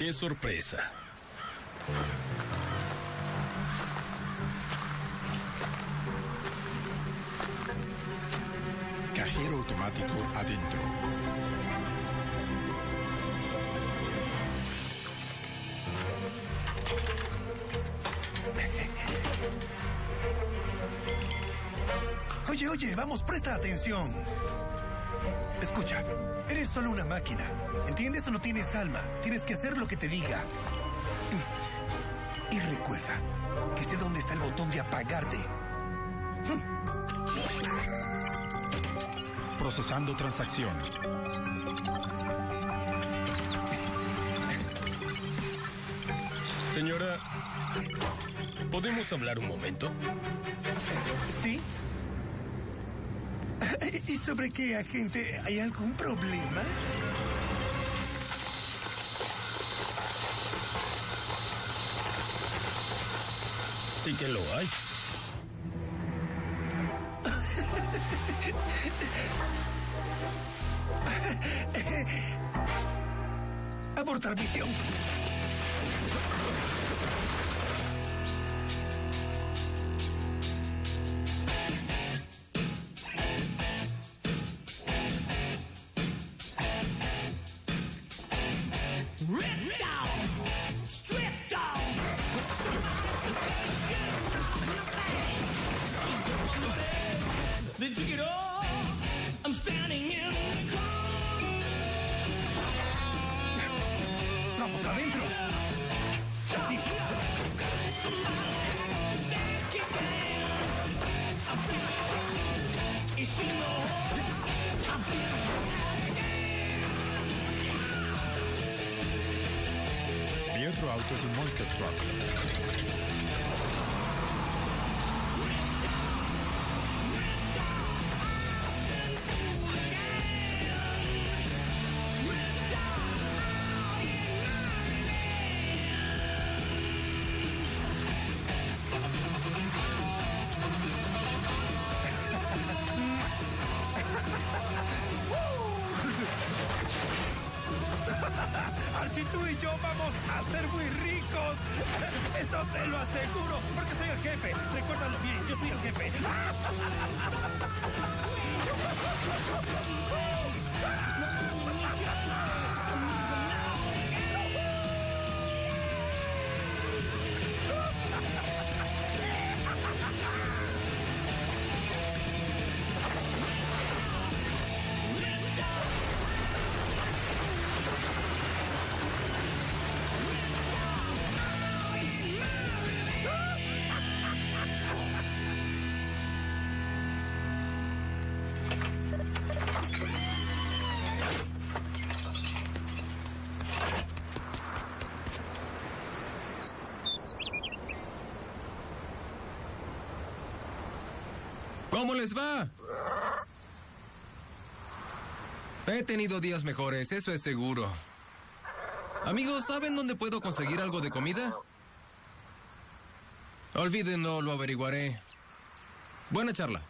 qué sorpresa. Cajero automático adentro. Oye, oye, vamos, presta atención. Escucha, eres solo una máquina. ¿Entiendes o no tienes alma? Tienes que hacer lo que te diga. Y recuerda que sé dónde está el botón de apagarte. Procesando transacción. Señora, ¿podemos hablar un momento? ¿Sí? ¿Y sobre qué, agente? ¿Hay algún problema? Sí que lo hay. Abortar misión. Ripped down, stripped down. They took it all. I'm standing in the Vamos adentro. Pietro Autos y Monster Truck. ¿Cómo les va? He tenido días mejores, eso es seguro. Amigos, ¿saben dónde puedo conseguir algo de comida? Olvídenlo, lo averiguaré. Buena charla.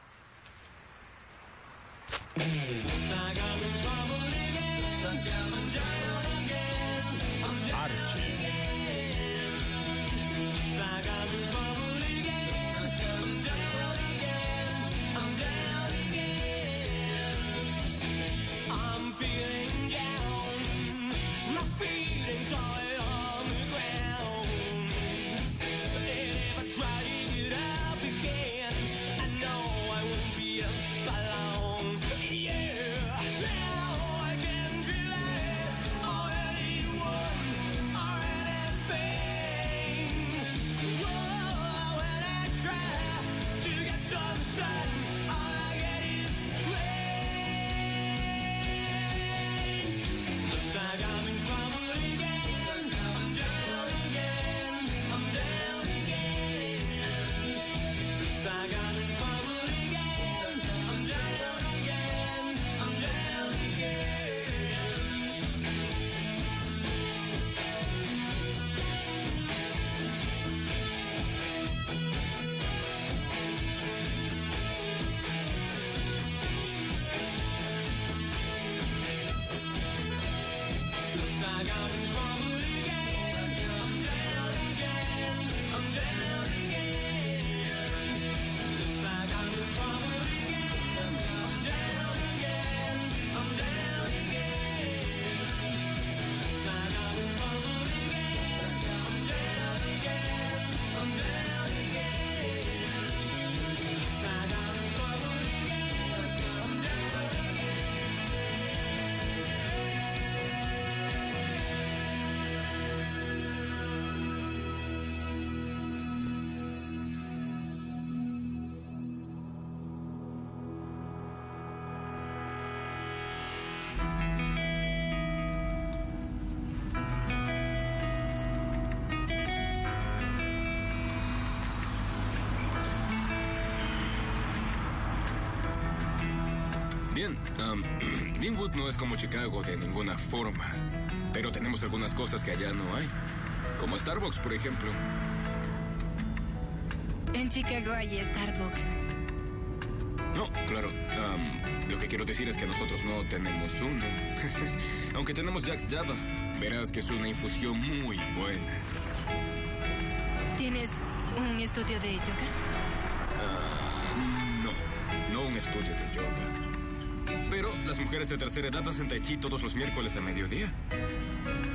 Linwood no es como Chicago de ninguna forma, pero tenemos algunas cosas que allá no hay, como Starbucks, por ejemplo. En Chicago hay Starbucks. No, claro, um, lo que quiero decir es que nosotros no tenemos uno. Aunque tenemos Jack's Java, verás que es una infusión muy buena. ¿Tienes un estudio de yoga? No, no un estudio de yoga. Pero las mujeres de tercera edad hacen tai chi todos los miércoles a mediodía.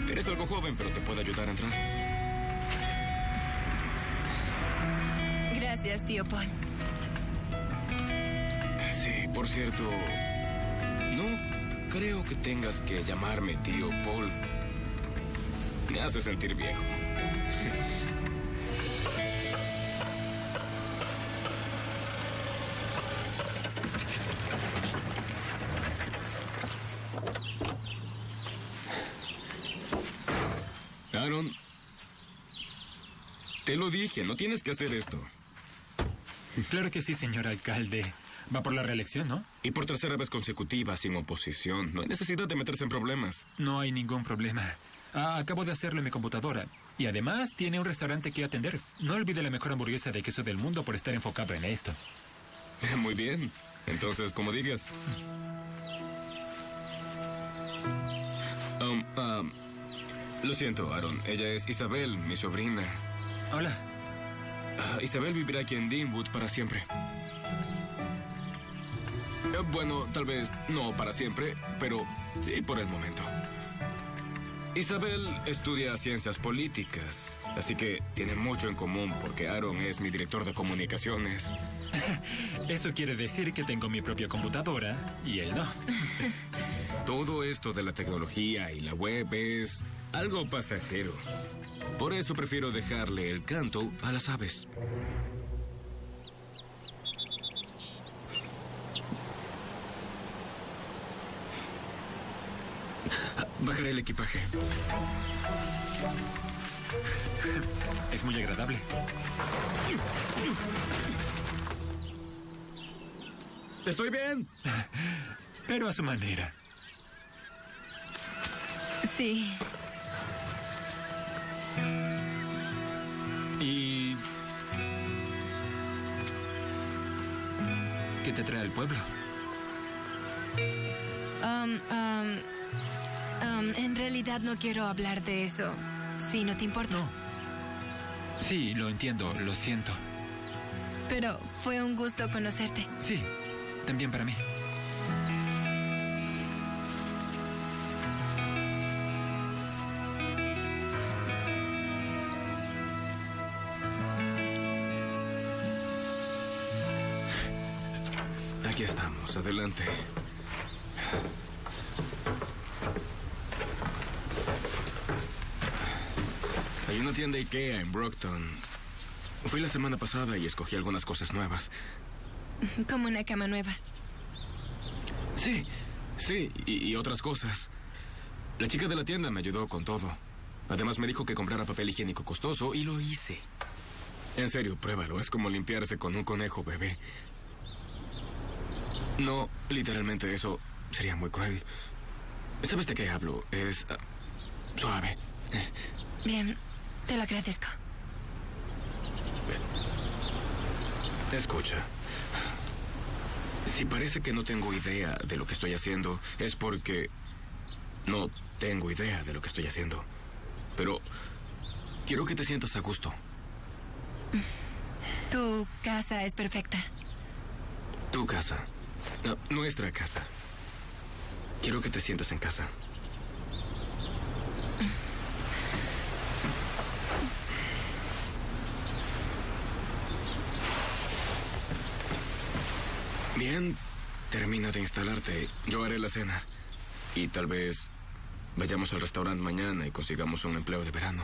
Eres algo joven, pero te puede ayudar a entrar. Gracias, tío Paul. Sí, por cierto, no creo que tengas que llamarme tío Paul. Me hace sentir viejo. Te lo dije, no tienes que hacer esto. Claro que sí, señor alcalde. Va por la reelección, ¿no? Y por tercera vez consecutiva, sin oposición. No hay necesidad de meterse en problemas. No hay ningún problema. Ah, acabo de hacerlo en mi computadora. Y además tiene un restaurante que atender. No olvide la mejor hamburguesa de queso del mundo por estar enfocado en esto. Muy bien. Entonces, como digas. Um, um, lo siento, Aaron. Ella es Isabel, mi sobrina. Hola. Ah, Isabel vivirá aquí en Deanwood para siempre. Eh, Bueno, tal vez no para siempre, pero sí por el momento. Isabel estudia ciencias políticas, así que tiene mucho en común porque Aaron es mi director de comunicaciones. Eso quiere decir que tengo mi propia computadora y él no. Todo esto de la tecnología y la web es algo pasajero. Por eso prefiero dejarle el canto a las aves. Bajaré el equipaje. Es muy agradable. ¿Estoy bien? Pero a su manera. Sí. ¿Y qué te trae al pueblo? Um, um, um, en realidad no quiero hablar de eso. Si no te importa. No. Sí, lo entiendo, lo siento. Pero fue un gusto conocerte. Sí, también para mí. Adelante. Hay una tienda IKEA en Brockton. Fui la semana pasada y escogí algunas cosas nuevas. Como una cama nueva. Sí, sí, y, y otras cosas. La chica de la tienda me ayudó con todo. Además me dijo que comprara papel higiénico costoso y lo hice. En serio, pruébalo. Es como limpiarse con un conejo bebé. No, literalmente eso sería muy cruel. ¿Sabes de qué hablo? Es ah, suave. Bien, te lo agradezco. Escucha. Si parece que no tengo idea de lo que estoy haciendo, es porque no tengo idea de lo que estoy haciendo. Pero quiero que te sientas a gusto. Tu casa es perfecta. Tu casa. No, nuestra casa. Quiero que te sientas en casa. Bien, termina de instalarte. Yo haré la cena. Y tal vez vayamos al restaurante mañana y consigamos un empleo de verano.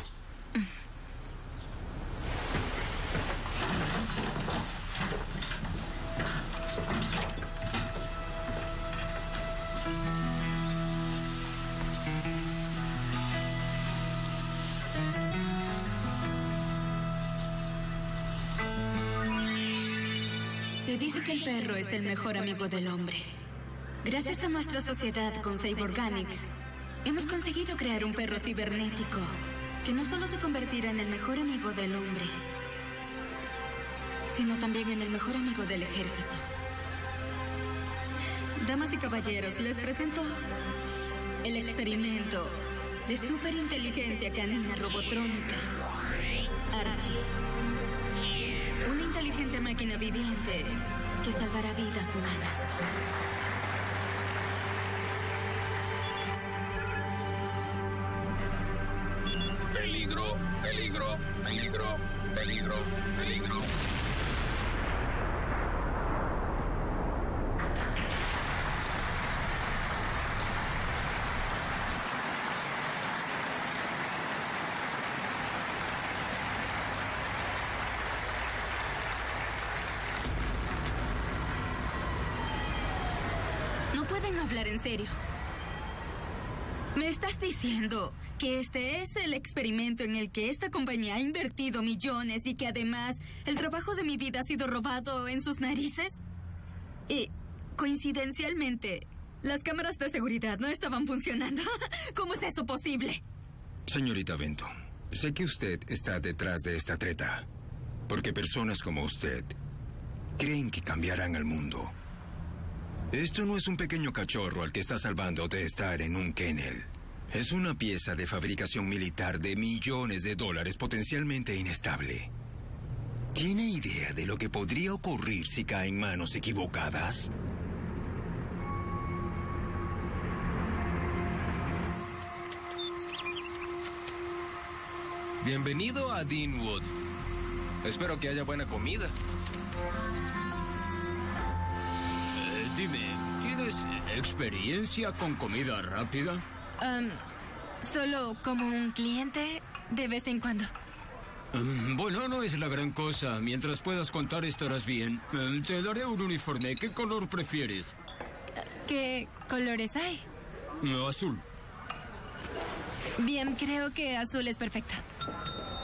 El mejor amigo del hombre. Gracias a nuestra sociedad con Save Organics, hemos conseguido crear un perro cibernético que no solo se convertirá en el mejor amigo del hombre, sino también en el mejor amigo del ejército. Damas y caballeros, les presento el experimento de superinteligencia canina robotrónica, Archie. Una inteligente máquina viviente que salvará vidas humanas. Pueden hablar en serio. ¿Me estás diciendo que este es el experimento en el que esta compañía ha invertido millones y que además el trabajo de mi vida ha sido robado en sus narices? Y, coincidencialmente, las cámaras de seguridad no estaban funcionando. ¿Cómo es eso posible? Señorita Bento, sé que usted está detrás de esta treta, porque personas como usted creen que cambiarán al mundo. Esto no es un pequeño cachorro al que está salvando de estar en un kennel. Es una pieza de fabricación militar de millones de dólares potencialmente inestable. ¿Tiene idea de lo que podría ocurrir si cae en manos equivocadas? Bienvenido a Deanwood. Espero que haya buena comida. Dime, ¿tienes experiencia con comida rápida? Um, solo como un cliente de vez en cuando. Mm, Bueno, no es la gran cosa. Mientras puedas contar estarás bien. Eh, Te daré un uniforme. ¿Qué color prefieres? ¿Qué colores hay? Azul. Bien, creo que azul es perfecta.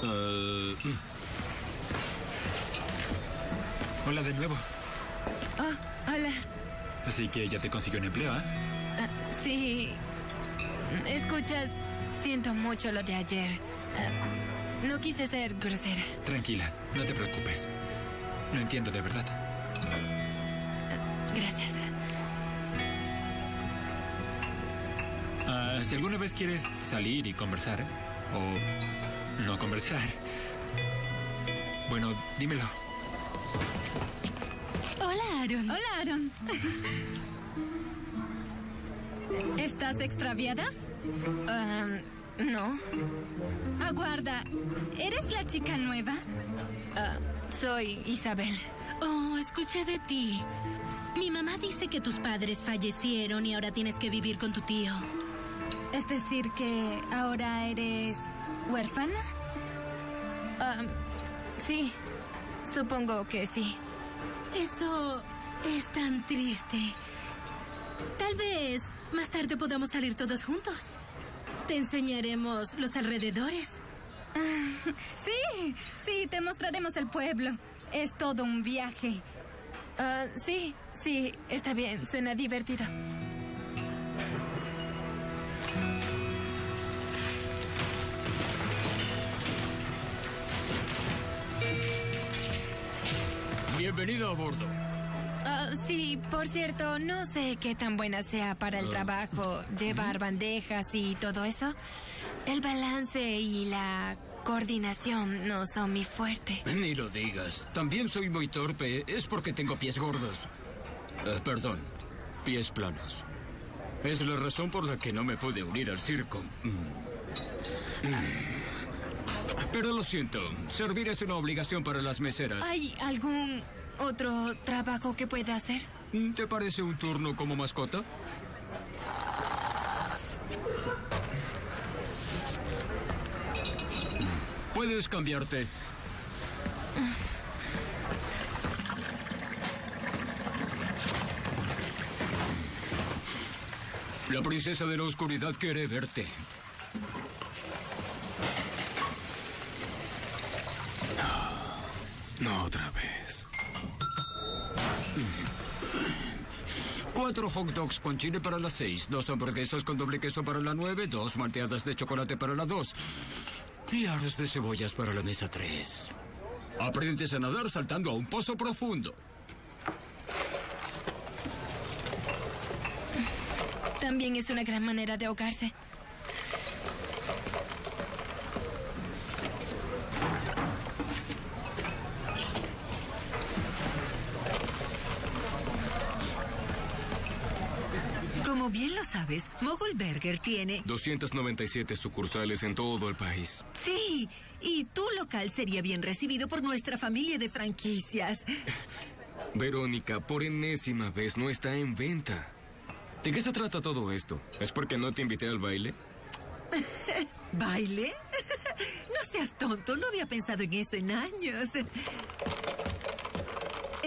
Eh, Hola de nuevo. Oh, hola. Así que ya te consiguió un empleo, ¿ah? Ah, sí. Escucha, siento mucho lo de ayer. Ah, no quise ser grosera. Tranquila, no te preocupes. Lo entiendo de verdad. Gracias. Ah, si alguna vez quieres salir y conversar, o no conversar, bueno, dímelo. Hola, Aaron. Hola, Aaron. ¿Estás extraviada? Um, no. Aguarda, ¿eres la chica nueva? Ah, soy Isabel. Oh, escuché de ti. Mi mamá dice que tus padres fallecieron y ahora tienes que vivir con tu tío. Es decir, que ahora eres huérfana. Um, sí, supongo que sí. Eso es tan triste. Tal vez más tarde podamos salir todos juntos. Te enseñaremos los alrededores. Sí, sí, te mostraremos el pueblo. Es todo un viaje. Ah, sí, sí, está bien, suena divertido. bienvenido a bordo. Ah, sí, por cierto, no sé qué tan buena sea para el trabajo llevar bandejas y todo eso. El balance y la coordinación no son mi fuerte. Ni lo digas. También soy muy torpe. Es porque tengo pies gordos. Eh, perdón, pies planos. Es la razón por la que no me pude unir al circo. Mm. Mm. Pero lo siento, servir es una obligación para las meseras. ¿Hay algún otro trabajo que pueda hacer? ¿Te parece un turno como mascota? Puedes cambiarte. La princesa de la oscuridad quiere verte. No otra Cuatro hot dogs con chile para las seis, dos hamburguesas con doble queso para la nueve, dos malteadas de chocolate para la dos y aros de cebollas para la mesa tres. Aprendes a nadar saltando a un pozo profundo. También es una gran manera de ahogarse. Sabes, Mogul Burger tiene... 297 sucursales en todo el país. Sí, y tu local sería bien recibido por nuestra familia de franquicias. Verónica, por enésima vez no está en venta. ¿De qué se trata todo esto? ¿Es porque no te invité al baile? ¿Baile? No seas tonto, no había pensado en eso en años.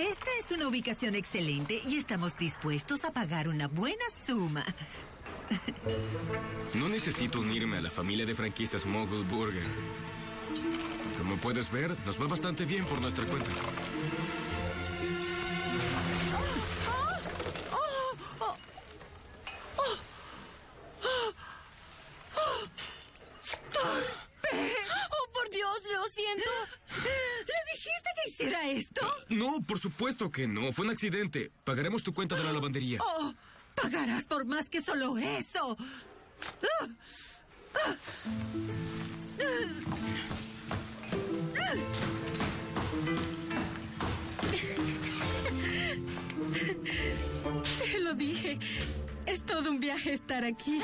Esta es una ubicación excelente y estamos dispuestos a pagar una buena suma. No necesito unirme a la familia de franquicias Mogul Burger. Como puedes ver, nos va bastante bien por nuestra cuenta. ¡Lo siento! ¿Le dijiste que hiciera esto? No, por supuesto que no. Fue un accidente. Pagaremos tu cuenta de la lavandería. Oh, pagarás por más que solo eso. Ah, ah. Te lo dije. Es todo un viaje estar aquí.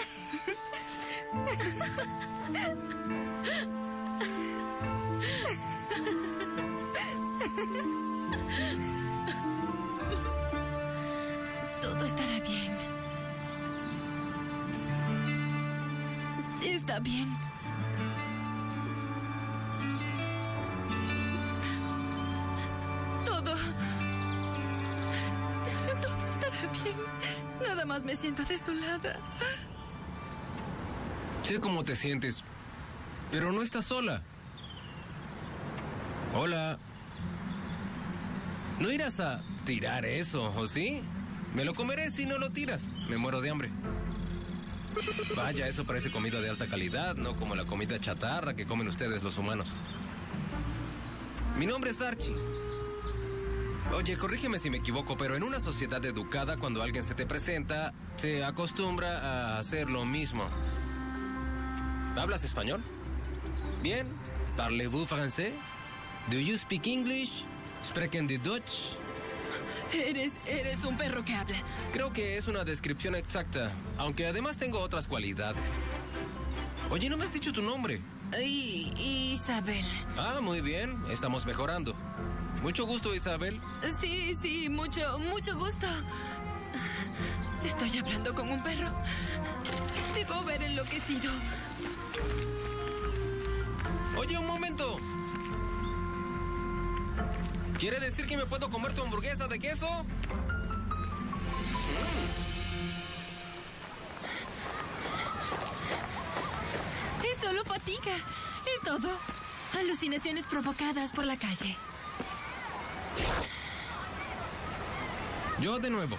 Todo estará bien. Está bien. Todo. Todo estará bien. Nada más me siento desolada. Sé cómo te sientes, pero no estás sola. Hola. No irás a tirar eso, ¿o sí? Me lo comeré si no lo tiras. Me muero de hambre. Vaya, eso parece comida de alta calidad, no como la comida chatarra que comen ustedes los humanos. Mi nombre es Archie. Oye, corrígeme si me equivoco, pero en una sociedad educada, cuando alguien se te presenta, se acostumbra a hacer lo mismo. ¿Hablas español? Bien. ¿Parlez-vous français? ¿Do you speak English? ¿Sprechen die Deutsch? Eres, eres un perro que habla. Creo que es una descripción exacta, aunque además tengo otras cualidades. Oye, no me has dicho tu nombre. Y, Isabel. Ah, muy bien, estamos mejorando. Mucho gusto, Isabel. Sí, sí, mucho, mucho gusto. Estoy hablando con un perro. Debo haber enloquecido. Oye, un momento. ¿Quiere decir que me puedo comer tu hamburguesa de queso? Es solo fatiga. Es todo. Alucinaciones provocadas por la calle. Yo de nuevo.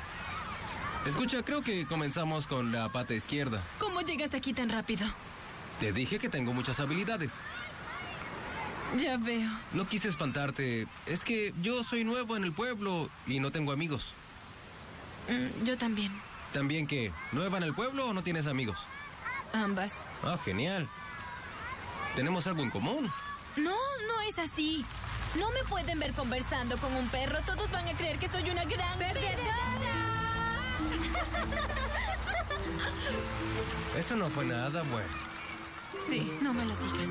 Escucha, creo que comenzamos con la pata izquierda. ¿Cómo llegaste aquí tan rápido? Te dije que tengo muchas habilidades. Ya veo. No quise espantarte. Es que yo soy nuevo en el pueblo y no tengo amigos. Mm, yo también. ¿También que nueva en el pueblo o no tienes amigos? Ambas. Ah, genial. Tenemos algo en común. No, no es así. No me pueden ver conversando con un perro. Todos van a creer que soy una gran perdedora. Eso no fue nada bueno. Sí, no me lo digas.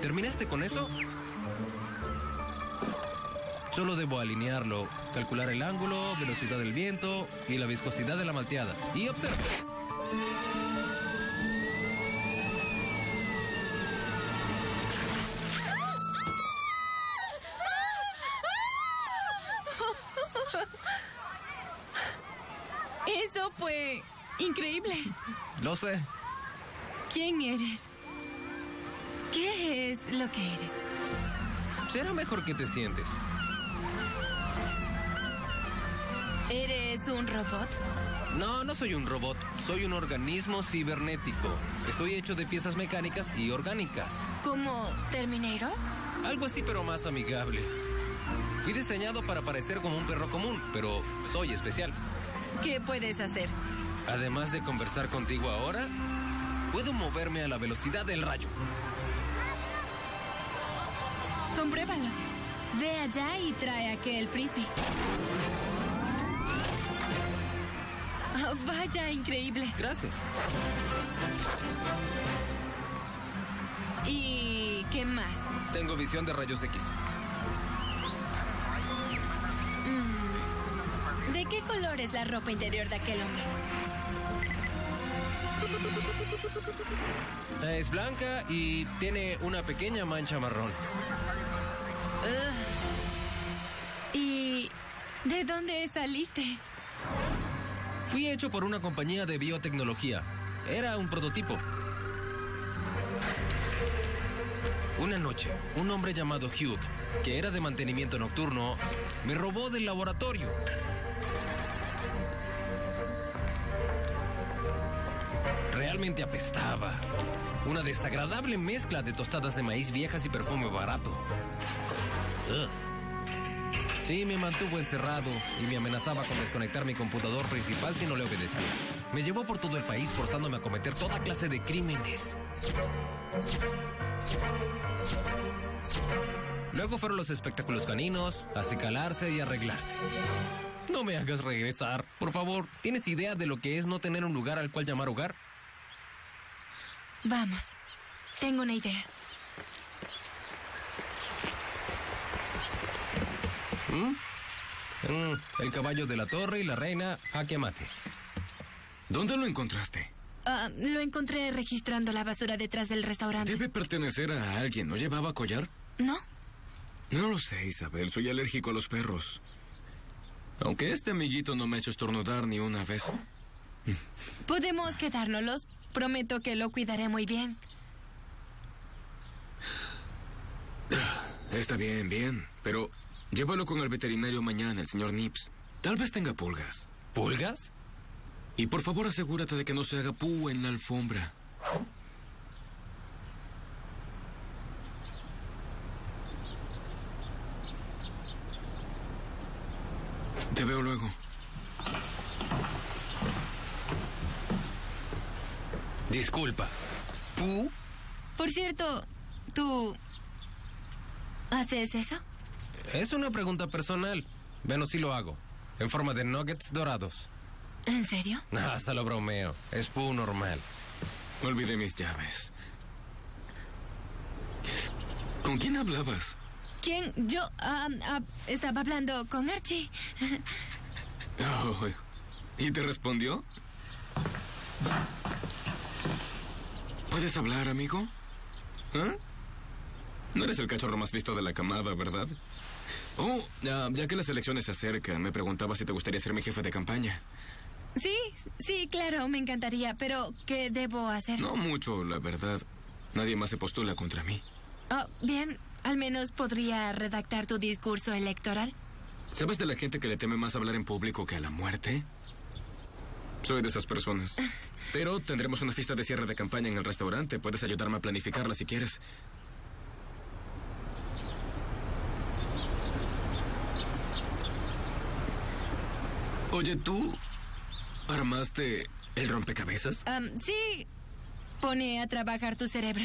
¿Terminaste con eso? Solo debo alinearlo, calcular el ángulo, velocidad del viento y la viscosidad de la malteada. Y observa. Eso fue increíble. Lo sé. ¿Quién eres? ¿Qué es lo que eres? Será mejor que te sientes. ¿Eres un robot? No, no soy un robot. Soy un organismo cibernético. Estoy hecho de piezas mecánicas y orgánicas. ¿Como Terminator? Algo así, pero más amigable. Fui diseñado para parecer como un perro común, pero soy especial. ¿Qué puedes hacer? Además de conversar contigo ahora, puedo moverme a la velocidad del rayo. Compruébalo. Ve allá y trae aquel frisbee. Oh, vaya, increíble. Gracias. ¿Y qué más? Tengo visión de rayos X. Mm, ¿De qué color es la ropa interior de aquel hombre? Es blanca y tiene una pequeña mancha marrón. ¿Y de dónde saliste? Fui hecho por una compañía de biotecnología. Era un prototipo. Una noche, un hombre llamado Hugh, que era de mantenimiento nocturno, me robó del laboratorio. Realmente apestaba. Una desagradable mezcla de tostadas de maíz viejas y perfume barato. Sí, me mantuvo encerrado y me amenazaba con desconectar mi computador principal si no le obedecía. Me llevó por todo el país forzándome a cometer toda clase de crímenes. Luego fueron los espectáculos caninos, acicalarse y arreglarse. No me hagas regresar, por favor. ¿Tienes idea de lo que es no tener un lugar al cual llamar hogar? Vamos. Tengo una idea. ¿Mm? Mm, el caballo de la torre y la reina jaque mate. ¿Dónde lo encontraste? Ah, lo encontré registrando la basura detrás del restaurante. Debe pertenecer a alguien. ¿No llevaba collar? ¿No? No lo sé, Isabel. Soy alérgico a los perros. Aunque este amiguito no me ha hecho estornudar ni una vez. Podemos quedárnoslos. Prometo que lo cuidaré muy bien. Está bien, bien. Pero llévalo con el veterinario mañana, el señor Nips. Tal vez tenga pulgas. ¿Pulgas? Y por favor asegúrate de que no se haga pú en la alfombra. Te veo luego. Disculpa. ¿Pu? Por cierto, ¿tú haces eso? Es una pregunta personal. Bueno, sí lo hago. En forma de nuggets dorados. ¿En serio? Ah, solo bromeo. Es pu normal. Olvidé mis llaves. ¿Con quién hablabas? ¿Quién? Yo ah, ah, estaba hablando con Archie. Oh, ¿Y te respondió? ¿Puedes hablar, amigo? ¿Ah? No eres el cachorro más listo de la camada, ¿verdad? Oh, ya que las elecciones se acercan, me preguntaba si te gustaría ser mi jefe de campaña. Sí, sí, claro, me encantaría, pero ¿qué debo hacer? No mucho, la verdad. Nadie más se postula contra mí. Oh, bien, al menos podría redactar tu discurso electoral. ¿Sabes de la gente que le teme más hablar en público que a la muerte? Soy de esas personas. Pero tendremos una fiesta de cierre de campaña en el restaurante. Puedes ayudarme a planificarla si quieres. Oye, ¿tú armaste el rompecabezas? Sí, pone a trabajar tu cerebro.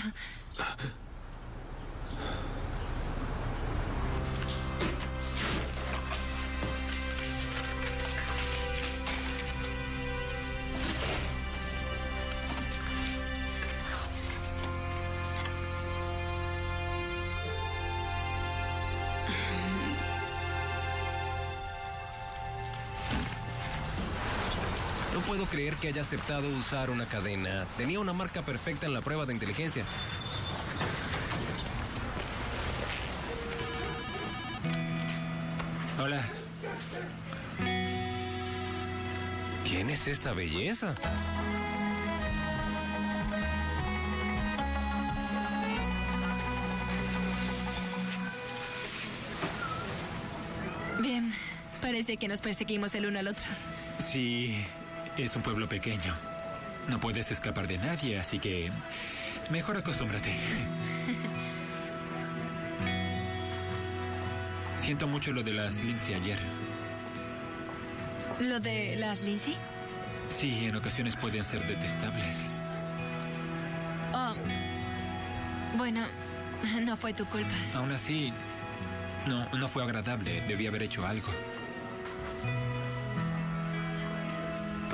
Creer que haya aceptado usar una cadena. Tenía una marca perfecta en la prueba de inteligencia. Hola. ¿Quién es esta belleza? Parece que nos perseguimos el uno al otro. Sí, es un pueblo pequeño. No puedes escapar de nadie, así que mejor acostúmbrate. Siento mucho lo de las Lindsay ayer. ¿Lo de las Lindsay? Sí, en ocasiones pueden ser detestables. Oh. Bueno, no fue tu culpa. Aún así, no, no fue agradable. Debí haber hecho algo.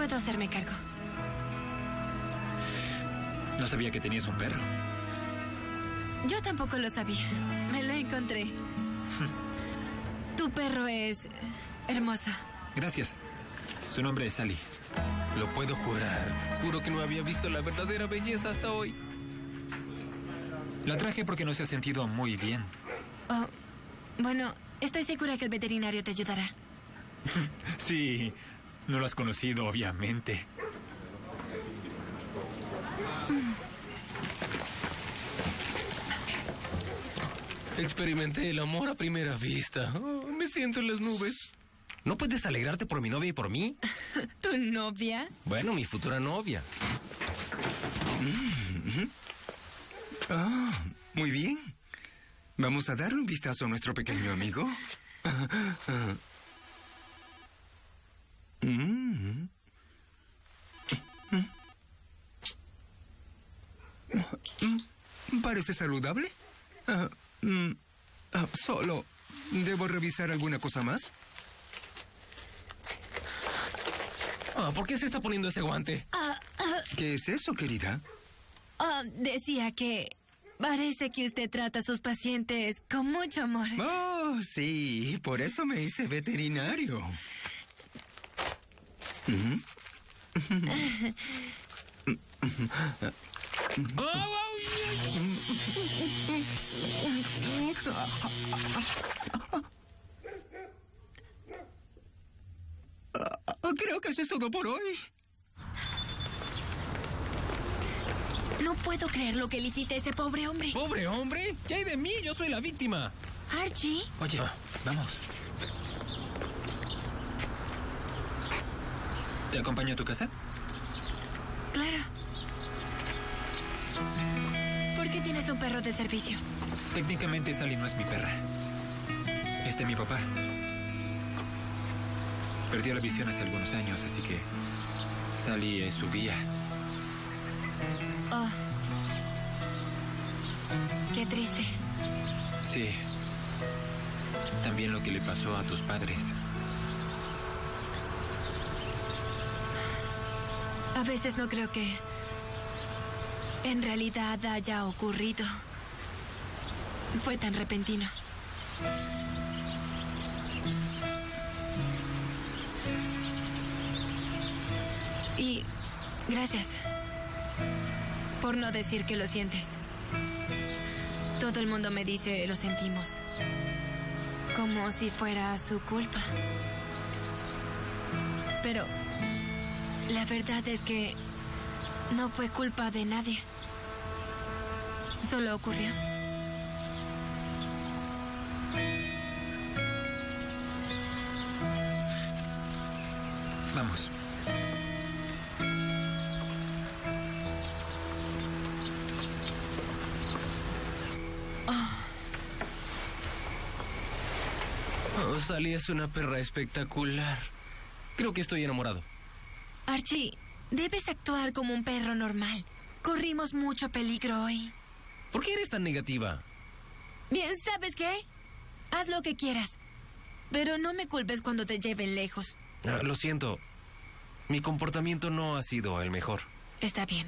Puedo hacerme cargo. No sabía que tenías un perro. Yo tampoco lo sabía. Me lo encontré. tu perro es hermoso. Gracias. Su nombre es Sally. Lo puedo jurar. Juro que no había visto la verdadera belleza hasta hoy. La traje porque no se ha sentido muy bien. Oh, bueno, estoy segura que el veterinario te ayudará. Sí, no lo has conocido, obviamente. Experimenté el amor a primera vista. Oh, me siento en las nubes. ¿No puedes alegrarte por mi novia y por mí? ¿Tu novia? Bueno, mi futura novia. Ah, muy bien. Vamos a dar un vistazo a nuestro pequeño amigo. Mm. Mm, ¿Parece saludable? Ah, mm, ah, solo, ¿debo revisar alguna cosa más? Ah, ¿Por qué se está poniendo ese guante? ¿Qué es eso, querida? decía que parece que usted trata a sus pacientes con mucho amor. Oh, sí, por eso me hice veterinario. Ah, Creo que eso es todo por hoy. No puedo creer lo que le hiciste a ese pobre hombre. ¿Pobre hombre? ¿Qué hay de mí? Yo soy la víctima. Archie, Oye, vamos. ¿Te acompaño a tu casa? claro. ¿Por qué tienes un perro de servicio? Técnicamente Sally no es mi perra. Es de mi papá. Perdió la visión hace algunos años, así que Sally es su guía. Oh. Qué triste. Sí. También lo que le pasó a tus padres. A veces no creo que en realidad haya ocurrido. Fue tan repentino. Y gracias por no decir que lo sientes. Todo el mundo me dice lo sentimos. Como si fuera su culpa. Pero la verdad es que no fue culpa de nadie. Solo ocurrió. Vamos. Oh, Sally es una perra espectacular. Creo que estoy enamorado. Archie, debes actuar como un perro normal. Corrimos mucho peligro hoy. ¿Por qué eres tan negativa? Bien, ¿sabes qué? Haz lo que quieras. Pero no me culpes cuando te lleven lejos. Ah, lo siento. Mi comportamiento no ha sido el mejor. Está bien.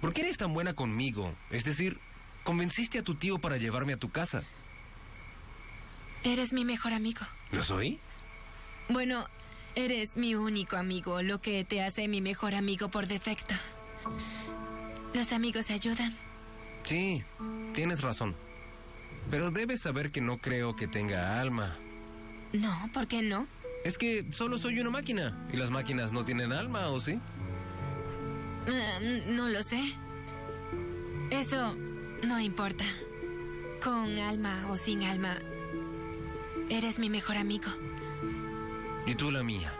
¿Por qué eres tan buena conmigo? Es decir, convenciste a tu tío para llevarme a tu casa. Eres mi mejor amigo. ¿Lo soy? Bueno, eres mi único amigo, lo que te hace mi mejor amigo por defecto. Los amigos ayudan. Sí, tienes razón. Pero debes saber que no creo que tenga alma. No, ¿por qué no? Es que solo soy una máquina. Y las máquinas no tienen alma, ¿o sí? Ah, no lo sé. Eso no importa. Con alma o sin alma, eres mi mejor amigo. Y tú la mía.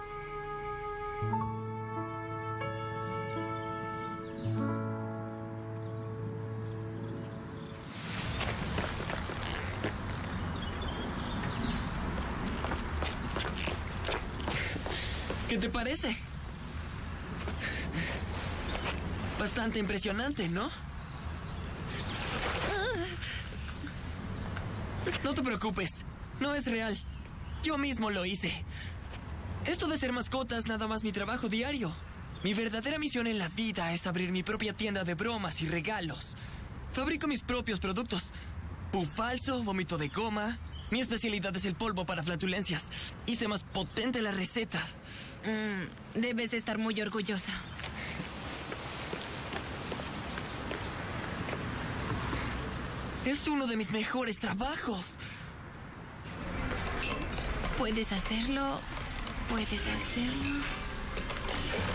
¿Qué te parece? Bastante impresionante, ¿no? No te preocupes, no es real. Yo mismo lo hice. Esto de ser mascota es nada más mi trabajo diario. Mi verdadera misión en la vida es abrir mi propia tienda de bromas y regalos. Fabrico mis propios productos. Puff falso, vómito de goma. Mi especialidad es el polvo para flatulencias. Hice más potente la receta. Mm, debes estar muy orgullosa. Es uno de mis mejores trabajos. Puedes hacerlo. Puedes hacerlo.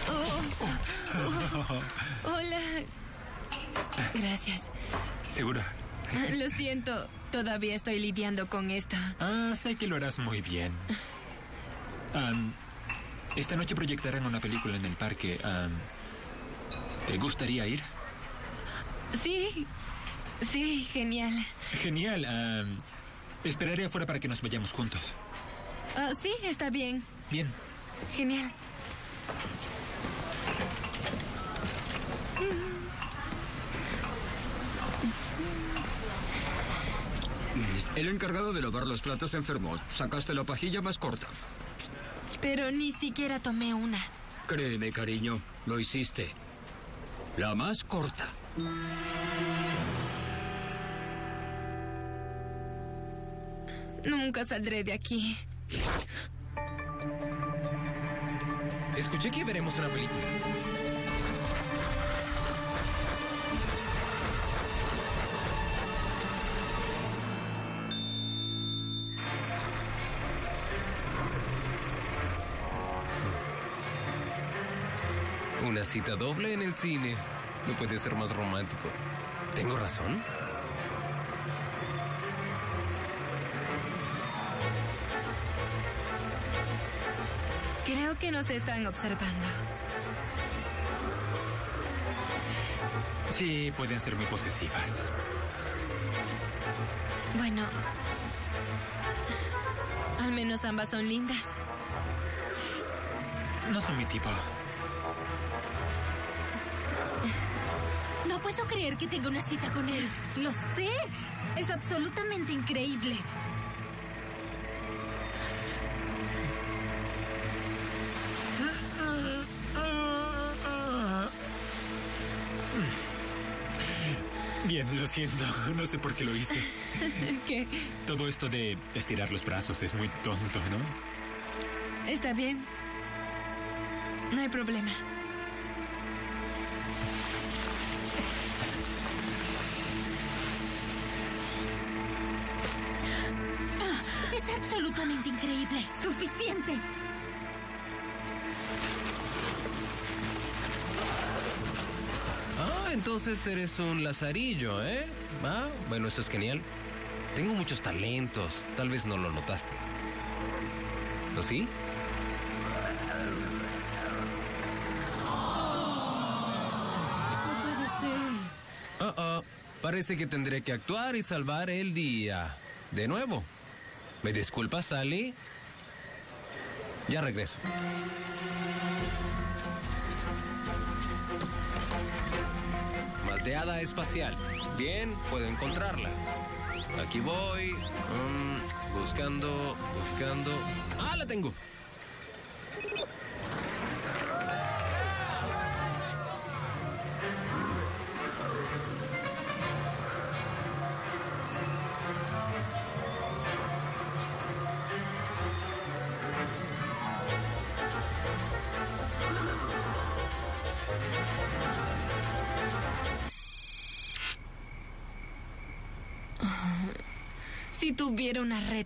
Oh, oh, hola. Gracias. ¿Seguro? Lo siento. Todavía estoy lidiando con esto. Ah, sé que lo harás muy bien. Esta noche proyectarán una película en el parque. ¿Te gustaría ir? Sí. Sí, genial. Genial. esperaré afuera para que nos vayamos juntos. Ah, sí, está bien. Bien. Genial. El encargado de lavar los platos enfermó. Sacaste la pajilla más corta. Pero ni siquiera tomé una. Créeme, cariño, lo hiciste. La más corta. Nunca saldré de aquí. Escuché que veremos una película. Una cita doble en el cine. No puede ser más romántico. ¿Tengo razón? Nos están observando. Sí, pueden ser muy posesivas. Bueno. Al menos ambas son lindas. No son mi tipo. No puedo creer que tenga una cita con él. Lo sé. Es absolutamente increíble. Lo siento. No sé por qué lo hice. ¿Qué? Todo esto de estirar los brazos es muy tonto, ¿no? Está bien. No hay problema. Entonces eres un lazarillo, ¿eh? Ah, bueno, eso es genial. Tengo muchos talentos. Tal vez no lo notaste. ¿O sí? Oh, oh. Parece que tendré que actuar y salvar el día. De nuevo. ¿Me disculpas, Sally? Ya regreso. Espacial. Bien, puedo encontrarla. Aquí voy. Mm, buscando, buscando. ¡Ah, la tengo!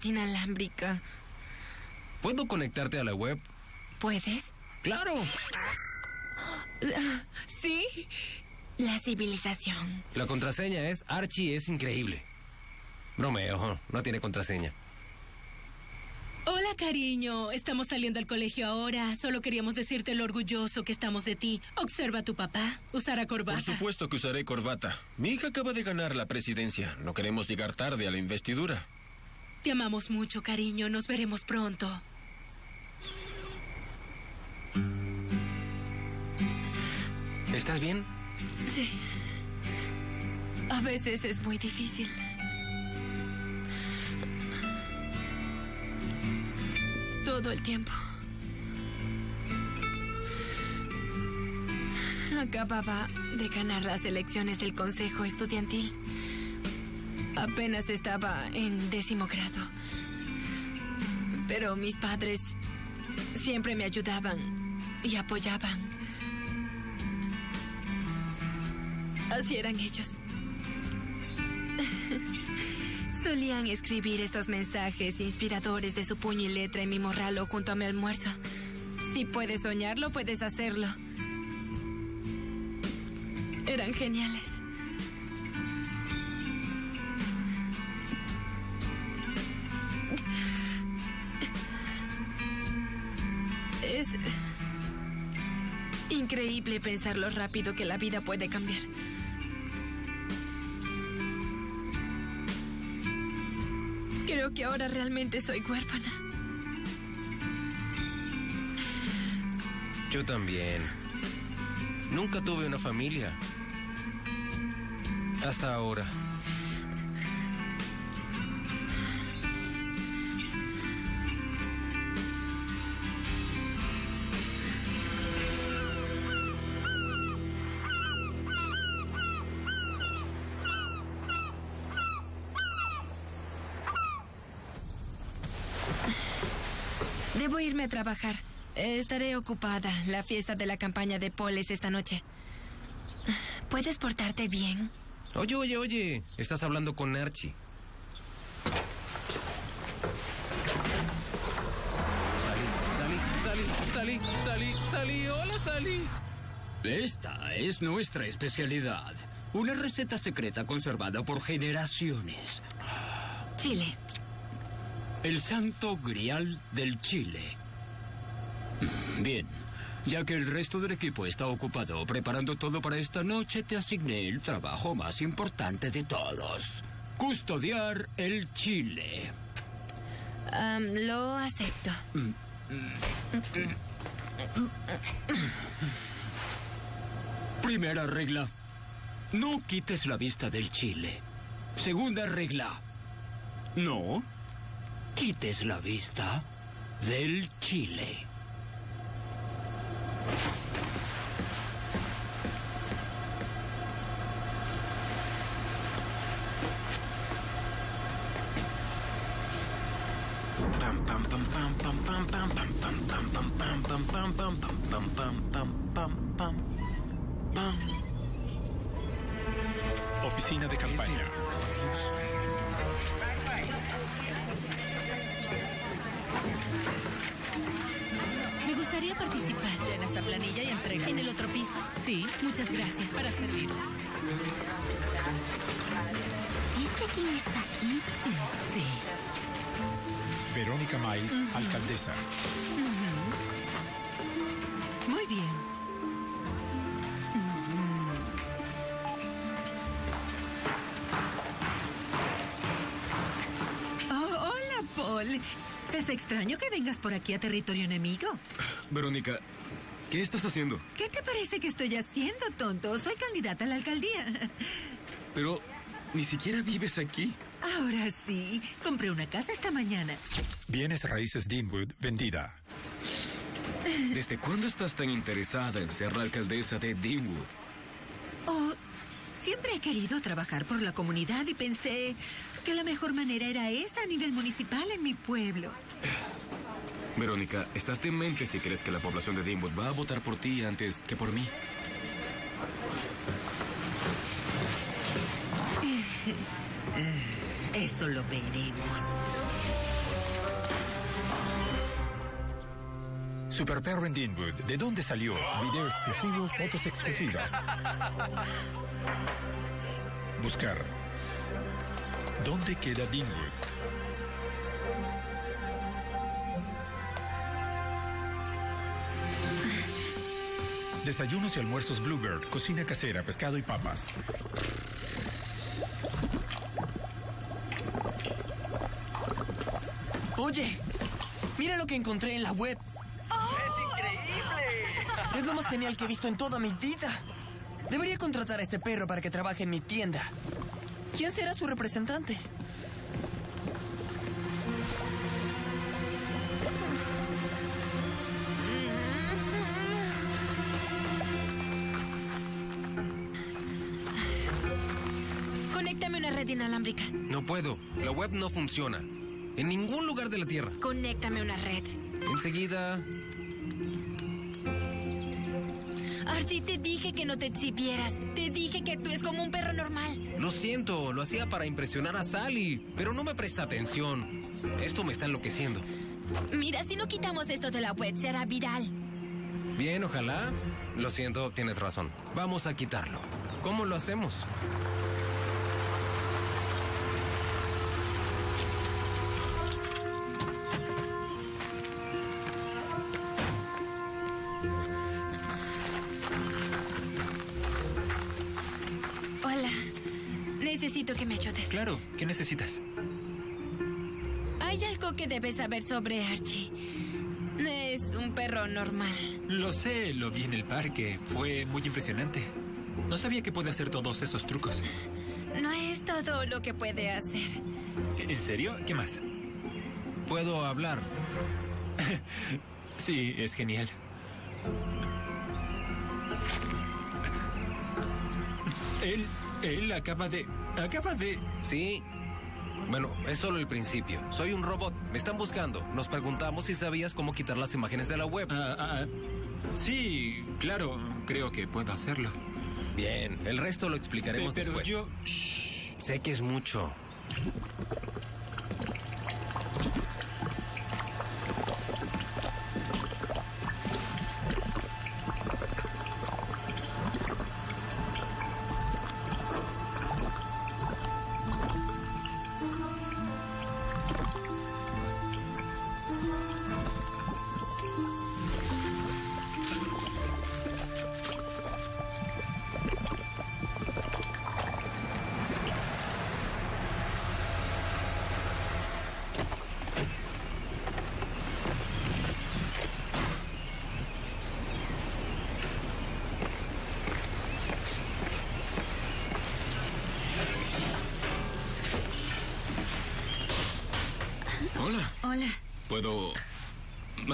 Red inalámbrica, ¿Puedo conectarte a la web? ¿puedes? ¡Claro! Sí. La civilización. La contraseña es Archie es increíble. Bromeo, no tiene contraseña. Hola, cariño. Estamos saliendo al colegio ahora. Solo queríamos decirte lo orgulloso que estamos de ti. Observa a tu papá. Usará Por corbata. supuesto que usaré corbata. Mi hija acaba de ganar la presidencia. No queremos llegar tarde a la investidura. Te amamos mucho, cariño. Nos veremos pronto. ¿Estás bien? Sí. A veces es muy difícil. Todo el tiempo. Acababa de ganar las elecciones del Consejo Estudiantil. Apenas estaba en décimo grado. Pero mis padres siempre me ayudaban y apoyaban. Así eran ellos. Solían escribir estos mensajes inspiradores de su puño y letra en mi morralo junto a mi almuerzo. Si puedes soñarlo, puedes hacerlo. Eran geniales. Increíble pensar lo rápido que la vida puede cambiar. Creo que ahora realmente soy huérfana. Yo también. Nunca tuve una familia. Hasta ahora. Debo irme a trabajar. Estaré ocupada. La fiesta de la campaña de Paul es esta noche. ¿Puedes portarte bien? Oye, oye, oye. Estás hablando con Archie. Salí, salí, salí, salí, salí. Hola, salí. Esta es nuestra especialidad. Una receta secreta conservada por generaciones. Chile. El santo grial del Chile. Bien, ya que el resto del equipo está ocupado preparando todo para esta noche, te asigné el trabajo más importante de todos. Custodiar el Chile. Lo acepto. Primera regla. No quites la vista del Chile. Segunda regla. No quites la vista del Chile. Pam pam pam gustaría participar. Llena esta planilla y entrega. ¿En el otro piso? Sí, muchas gracias. Para servirle. ¿Viste quién está aquí? Sí. Verónica Miles, alcaldesa. Muy bien. Oh, hola, Paul. Es extraño que vengas por aquí a territorio enemigo. Verónica, ¿qué estás haciendo? ¿Qué te parece que estoy haciendo, tonto? Soy candidata a la alcaldía. Pero ni siquiera vives aquí. Ahora sí, compré una casa esta mañana. Bienes raíces Deanwood, vendida. ¿Desde cuándo estás tan interesada en ser la alcaldesa de Deanwood? Oh, siempre he querido trabajar por la comunidad y pensé que la mejor manera era esta a nivel municipal en mi pueblo. Verónica, estás demente si crees que la población de Deanwood va a votar por ti antes que por mí. Eso lo veremos. Super Perro en Deanwood. ¿De dónde salió? Video exclusivo, fotos exclusivas. Buscar. ¿Dónde queda Dinwood? Desayunos y almuerzos Bluebird, cocina casera, pescado y papas. Oye, mira lo que encontré en la web. ¡Es increíble! Es lo más genial que he visto en toda mi vida. Debería contratar a este perro para que trabaje en mi tienda. ¿Quién será su representante? Conéctame una red inalámbrica. No puedo. La web no funciona. En ningún lugar de la Tierra. Conéctame una red. Enseguida. Archie, te dije que no te exhibieras. Te dije que actúes como un perro normal. Lo siento, lo hacía para impresionar a Sally, pero no me presta atención. Esto me está enloqueciendo. Mira, si no quitamos esto de la web, será viral. Bien, ojalá. Lo siento, tienes razón. Vamos a quitarlo. ¿Cómo lo hacemos? Claro, ¿qué necesitas? Hay algo que debes saber sobre Archie. No es un perro normal. Lo sé, lo vi en el parque. Fue muy impresionante. No sabía que puede hacer todos esos trucos. No es todo lo que puede hacer. ¿En serio? ¿Qué más? Puedo hablar. sí, es genial. Él, él acaba de... Acaba de... Sí. Bueno, es solo el principio. Soy un robot. Me están buscando. Nos preguntamos si sabías cómo quitar las imágenes de la web. Ah, ah, sí, claro. Creo que puedo hacerlo. Bien, el resto lo explicaremos Pe- pero después. yo... Sé que es mucho.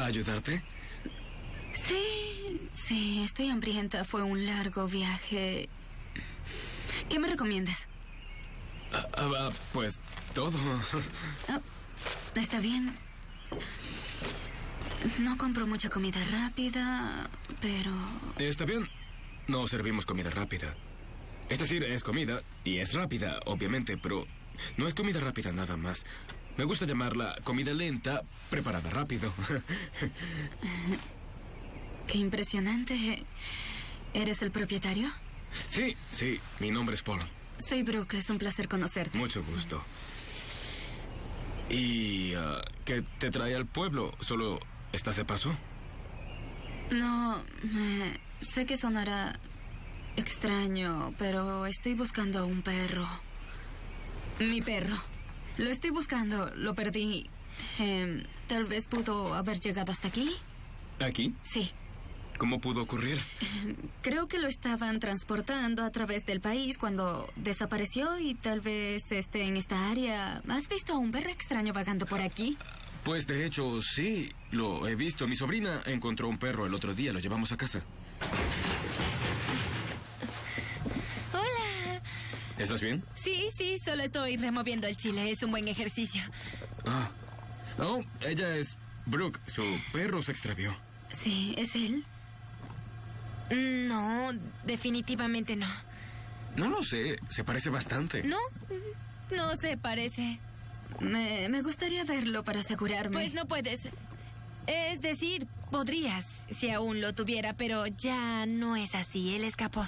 Ayudarte? Sí, sí, estoy hambrienta. Fue un largo viaje. ¿Qué me recomiendas? Ah, ah, ah, pues todo. Ah, está bien. No compro mucha comida rápida, pero... Está bien. No servimos comida rápida. Es decir, es comida y es rápida, obviamente, pero no es comida rápida nada más. Me gusta llamarla comida lenta, preparada rápido. Qué impresionante. ¿Eres el propietario? sí, sí, mi nombre es Paul. Soy Brooke, es un placer conocerte. Mucho gusto. ¿Y ah, qué te trae al pueblo? ¿Solo estás de paso? No, sé que sonará extraño, pero estoy buscando a un perro. Mi perro. Lo estoy buscando, lo perdí. Em, Tal vez pudo haber llegado hasta aquí. ¿Aquí? Sí. ¿Cómo pudo ocurrir? Creo que lo estaban transportando a través del país cuando desapareció y tal vez esté en esta área. ¿Has visto a un perro extraño vagando por aquí? Pues de hecho, sí, lo he visto. Mi sobrina encontró un perro el otro día, lo llevamos a casa. Hola. ¿Estás bien? Sí, sí, solo estoy removiendo el chile. Es un buen ejercicio. Ah. Oh, ella es Brooke. Su perro se extravió. Sí, ¿es él? No, definitivamente no. No lo sé, se parece bastante. No, no se parece. Me, me gustaría verlo para asegurarme. Pues no puedes. Es decir, podrías, si aún lo tuviera, pero ya no es así. Él escapó.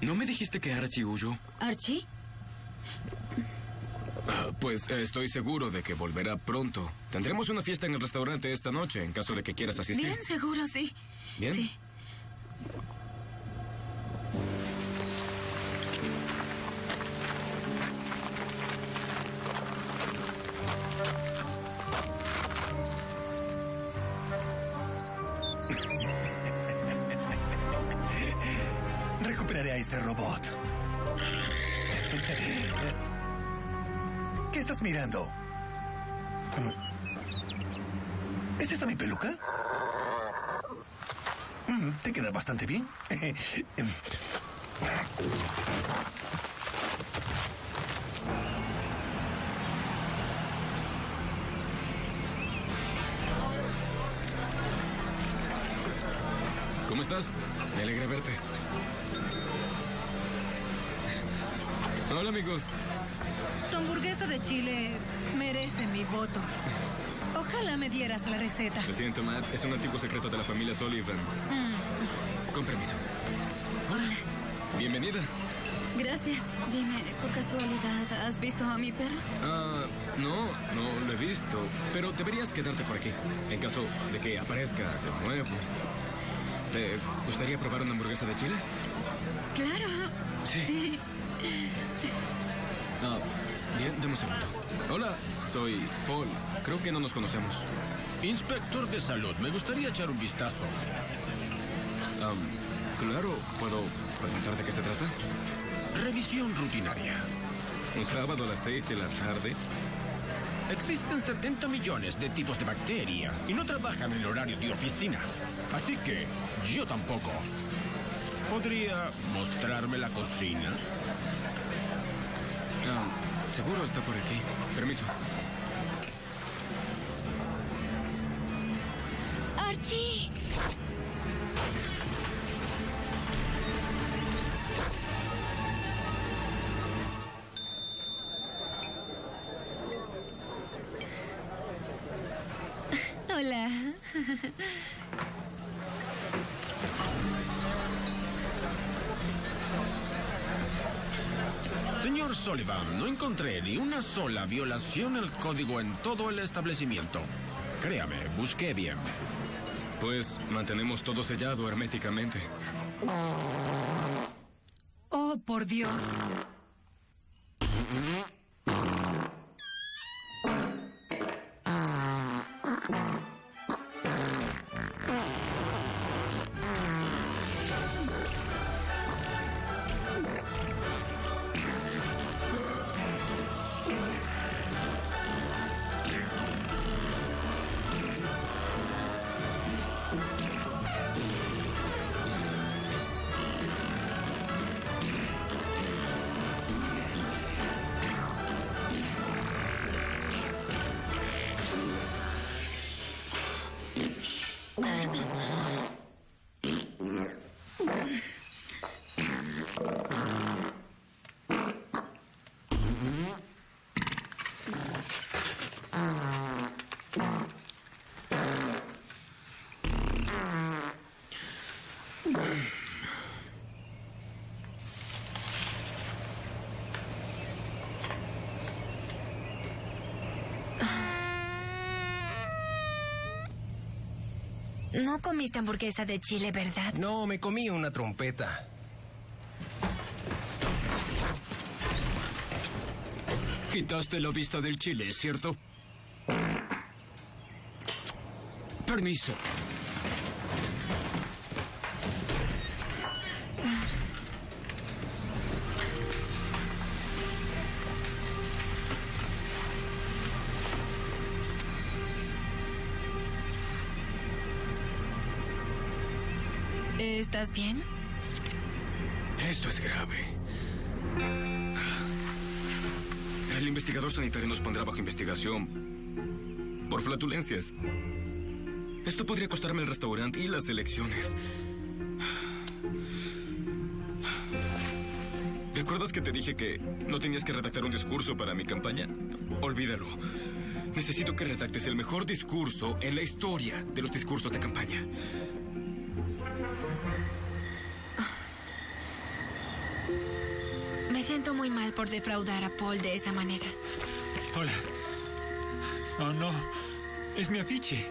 ¿No me dijiste que Archie huyó? ¿Archie? Ah, pues eh, estoy seguro de que volverá pronto. Tendremos una fiesta en el restaurante esta noche, en caso de que quieras asistir. Bien, seguro, sí. ¿Bien? Sí. Ese robot. ¿Qué estás mirando? ¿Es esa mi peluca? Mm, Te queda bastante bien. ¿Cómo estás? Me alegra verte. Amigos. Tu hamburguesa de chile merece mi voto. Ojalá me dieras la receta. Lo siento, Max. Es un antiguo secreto de la familia Sullivan. Mm. Con permiso. Bienvenida. Gracias. Dime, por casualidad, ¿has visto a mi perro? Ah, no, no lo he visto. Pero deberías quedarte por aquí. En caso de que aparezca de nuevo. ¿Te gustaría probar una hamburguesa de chile? Claro. Sí. Ah, dame un segundo. Hola, soy Paul. Creo que no nos conocemos. Inspector de salud, me gustaría echar un vistazo. Claro, ¿puedo preguntar de qué se trata? Revisión rutinaria. Un sábado a las 6 de la tarde. Existen 70 millones de tipos de bacteria y no trabajan en el horario de oficina. Así que yo tampoco. ¿Podría mostrarme la cocina? Seguro está por aquí. Permiso. Sullivan, no encontré ni una sola violación al código en todo el establecimiento. Créame, busqué bien. Pues mantenemos todo sellado herméticamente. Oh, por Dios. No comiste hamburguesa de chile, ¿verdad? No, me comí una trompeta. Quitaste la vista del chile, ¿cierto? Permiso. ¿Estás bien? Esto es grave. El investigador sanitario nos pondrá bajo investigación por flatulencias. Esto podría costarme el restaurante y las elecciones. ¿Recuerdas que te dije que no tenías que redactar un discurso para mi campaña? Olvídalo. Necesito que redactes el mejor discurso en la historia de los discursos de campaña. Por defraudar a Paul de esa manera. Hola. Oh, no. Es mi afiche.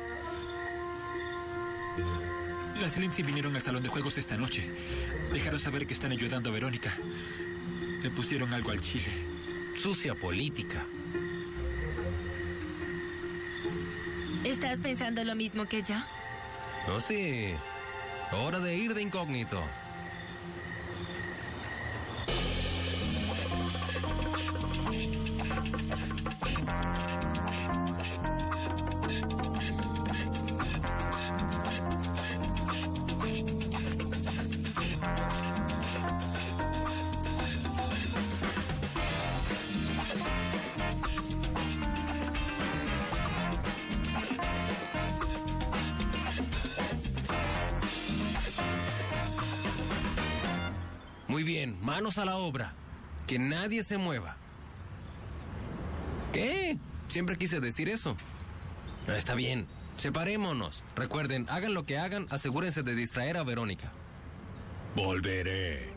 Las Lindsay vinieron al salón de juegos esta noche. Dejaron saber que están ayudando a Verónica. Le pusieron algo al chile. Sucia política. ¿Estás pensando lo mismo que yo? Oh, sí. Hora de ir de incógnito. Bien, manos a la obra. Que nadie se mueva. ¿Qué? Siempre quise decir eso. Está bien, separémonos. Recuerden, hagan lo que hagan, asegúrense de distraer a Verónica. Volveré.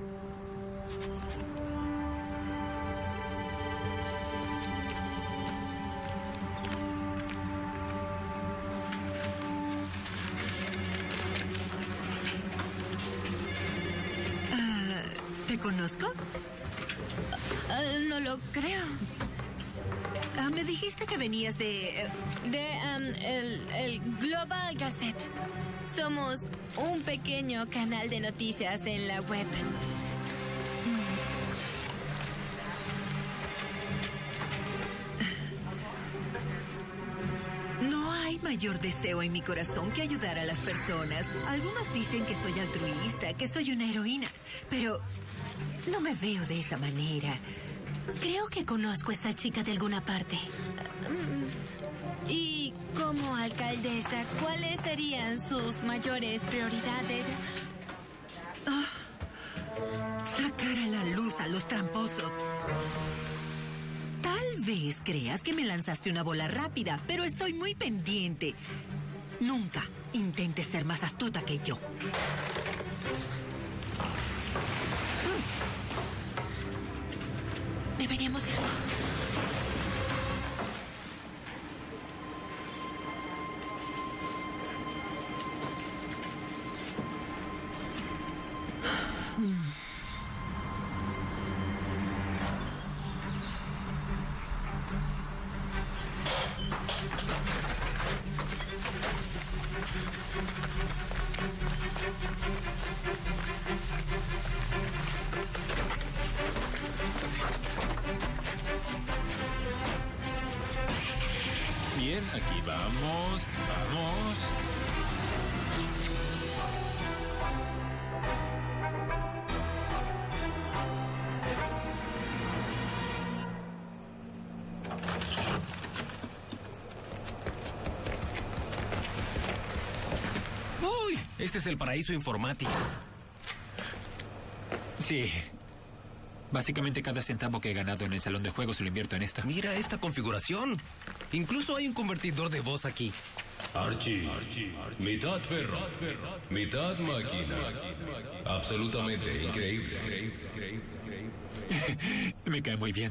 Conozco? Ah, no lo creo. Ah, me dijiste que venías de... eh, De el, el Global Gazette. Somos un pequeño canal de noticias en la web. No hay mayor deseo en mi corazón que ayudar a las personas. Algunos dicen que soy altruista, que soy una heroína, pero no me veo de esa manera. Creo que conozco a esa chica de alguna parte. Y como alcaldesa, ¿cuáles serían sus mayores prioridades? Sacar a la luz a los tramposos. Tal vez creas que me lanzaste una bola rápida, pero estoy muy pendiente. Nunca intentes ser más astuta que yo. Deberíamos irnos. Este es el paraíso informático. Sí. Básicamente cada centavo que he ganado en el salón de juegos lo invierto en esta. Mira esta configuración. Incluso hay un convertidor de voz aquí. Archie, mitad perro, mitad máquina. Absolutamente increíble. Me cae muy bien.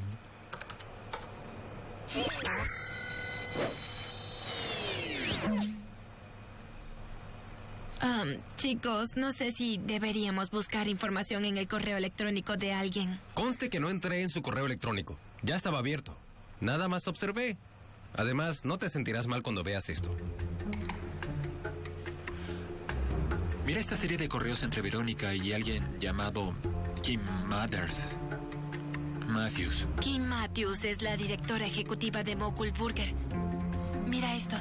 Chicos, no sé si deberíamos buscar información en el correo electrónico de alguien. Conste que no entré en su correo electrónico. Ya estaba abierto. Nada más observé. Además, no te sentirás mal cuando veas esto. Mira esta serie de correos entre Verónica y alguien llamado Kim Mathers. Matthews. Kim Matthews es la directora ejecutiva de Mokul Burger. Mira esto.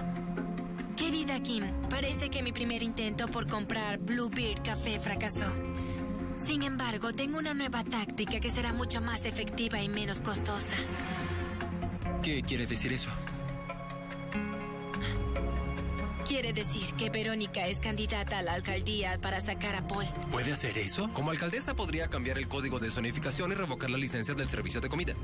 Querida Kim, parece que mi primer intento por comprar Bluebeard Café fracasó. Sin embargo, tengo una nueva táctica que será mucho más efectiva y menos costosa. ¿Qué quiere decir eso? Quiere decir que Verónica es candidata a la alcaldía para sacar a Paul. ¿Puede hacer eso? Como alcaldesa podría cambiar el código de zonificación y revocar la licencia del servicio de comida.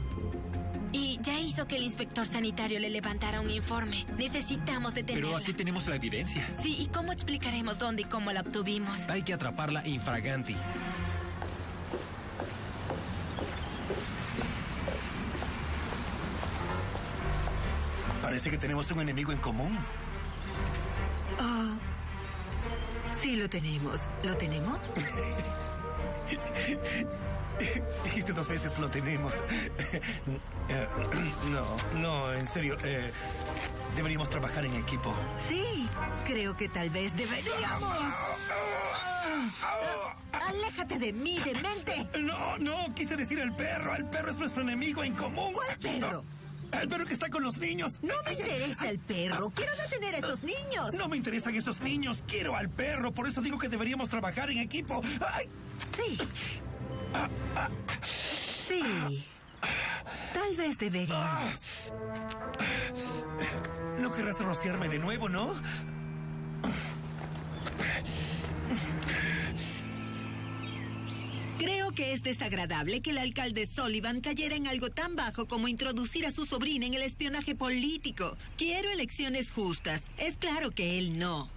Y ya hizo que el inspector sanitario le levantara un informe. Necesitamos detenerla. Pero aquí tenemos la evidencia. Sí, ¿y cómo explicaremos dónde y cómo la obtuvimos? Hay que atraparla infraganti. Parece que tenemos un enemigo en común. Oh, sí lo tenemos. ¿Lo tenemos? Dijiste dos veces lo tenemos. Eh, No, no, en serio. eh, deberíamos trabajar en equipo. Sí, creo que tal vez deberíamos. Aléjate de mí, demente. No, no, quise decir el perro. El perro es nuestro enemigo en común. ¿Cuál perro? El perro que está con los niños. No me interesa el perro. Quiero detener a esos niños. No me interesan esos niños. Quiero al perro. Por eso digo que deberíamos trabajar en equipo. Ay. Sí. Sí. Tal vez deberíamos. No querrás rociarme de nuevo, ¿no? Creo que es desagradable que el alcalde Sullivan cayera en algo tan bajo como introducir a su sobrina en el espionaje político. Quiero elecciones justas. Es claro que él no.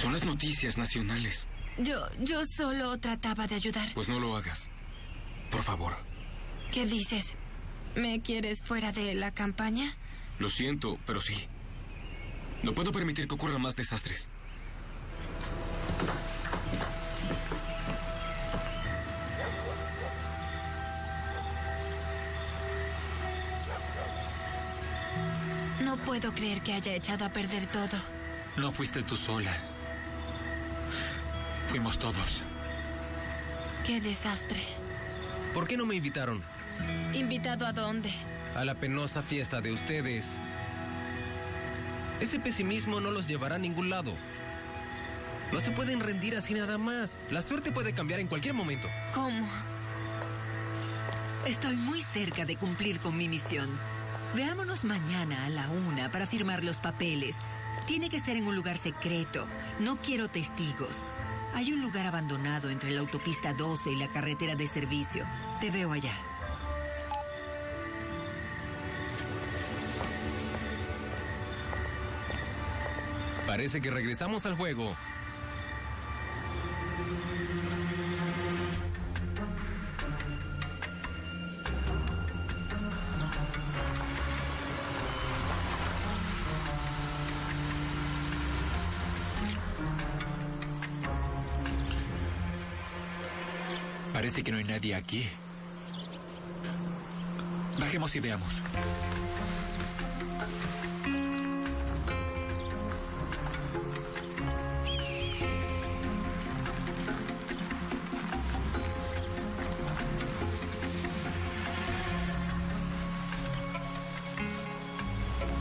Son las noticias nacionales. Yo, yo solo trataba de ayudar. Pues no lo hagas. Por favor. ¿Qué dices? ¿Me quieres fuera de la campaña? Lo siento, pero sí. No puedo permitir que ocurran más desastres. No puedo creer que haya echado a perder todo. No fuiste tú sola. Fuimos todos. Qué desastre. ¿Por qué no me invitaron? ¿Invitado a dónde? A la penosa fiesta de ustedes. Ese pesimismo no los llevará a ningún lado. No se pueden rendir así nada más. La suerte puede cambiar en cualquier momento. ¿Cómo? Estoy muy cerca de cumplir con mi misión. Veámonos mañana a la una para firmar los papeles. Tiene que ser en un lugar secreto. No quiero testigos. Hay un lugar abandonado entre la autopista 12 y la carretera de servicio. Te veo allá. Parece que regresamos al juego. Que no hay nadie aquí. Bajemos y veamos.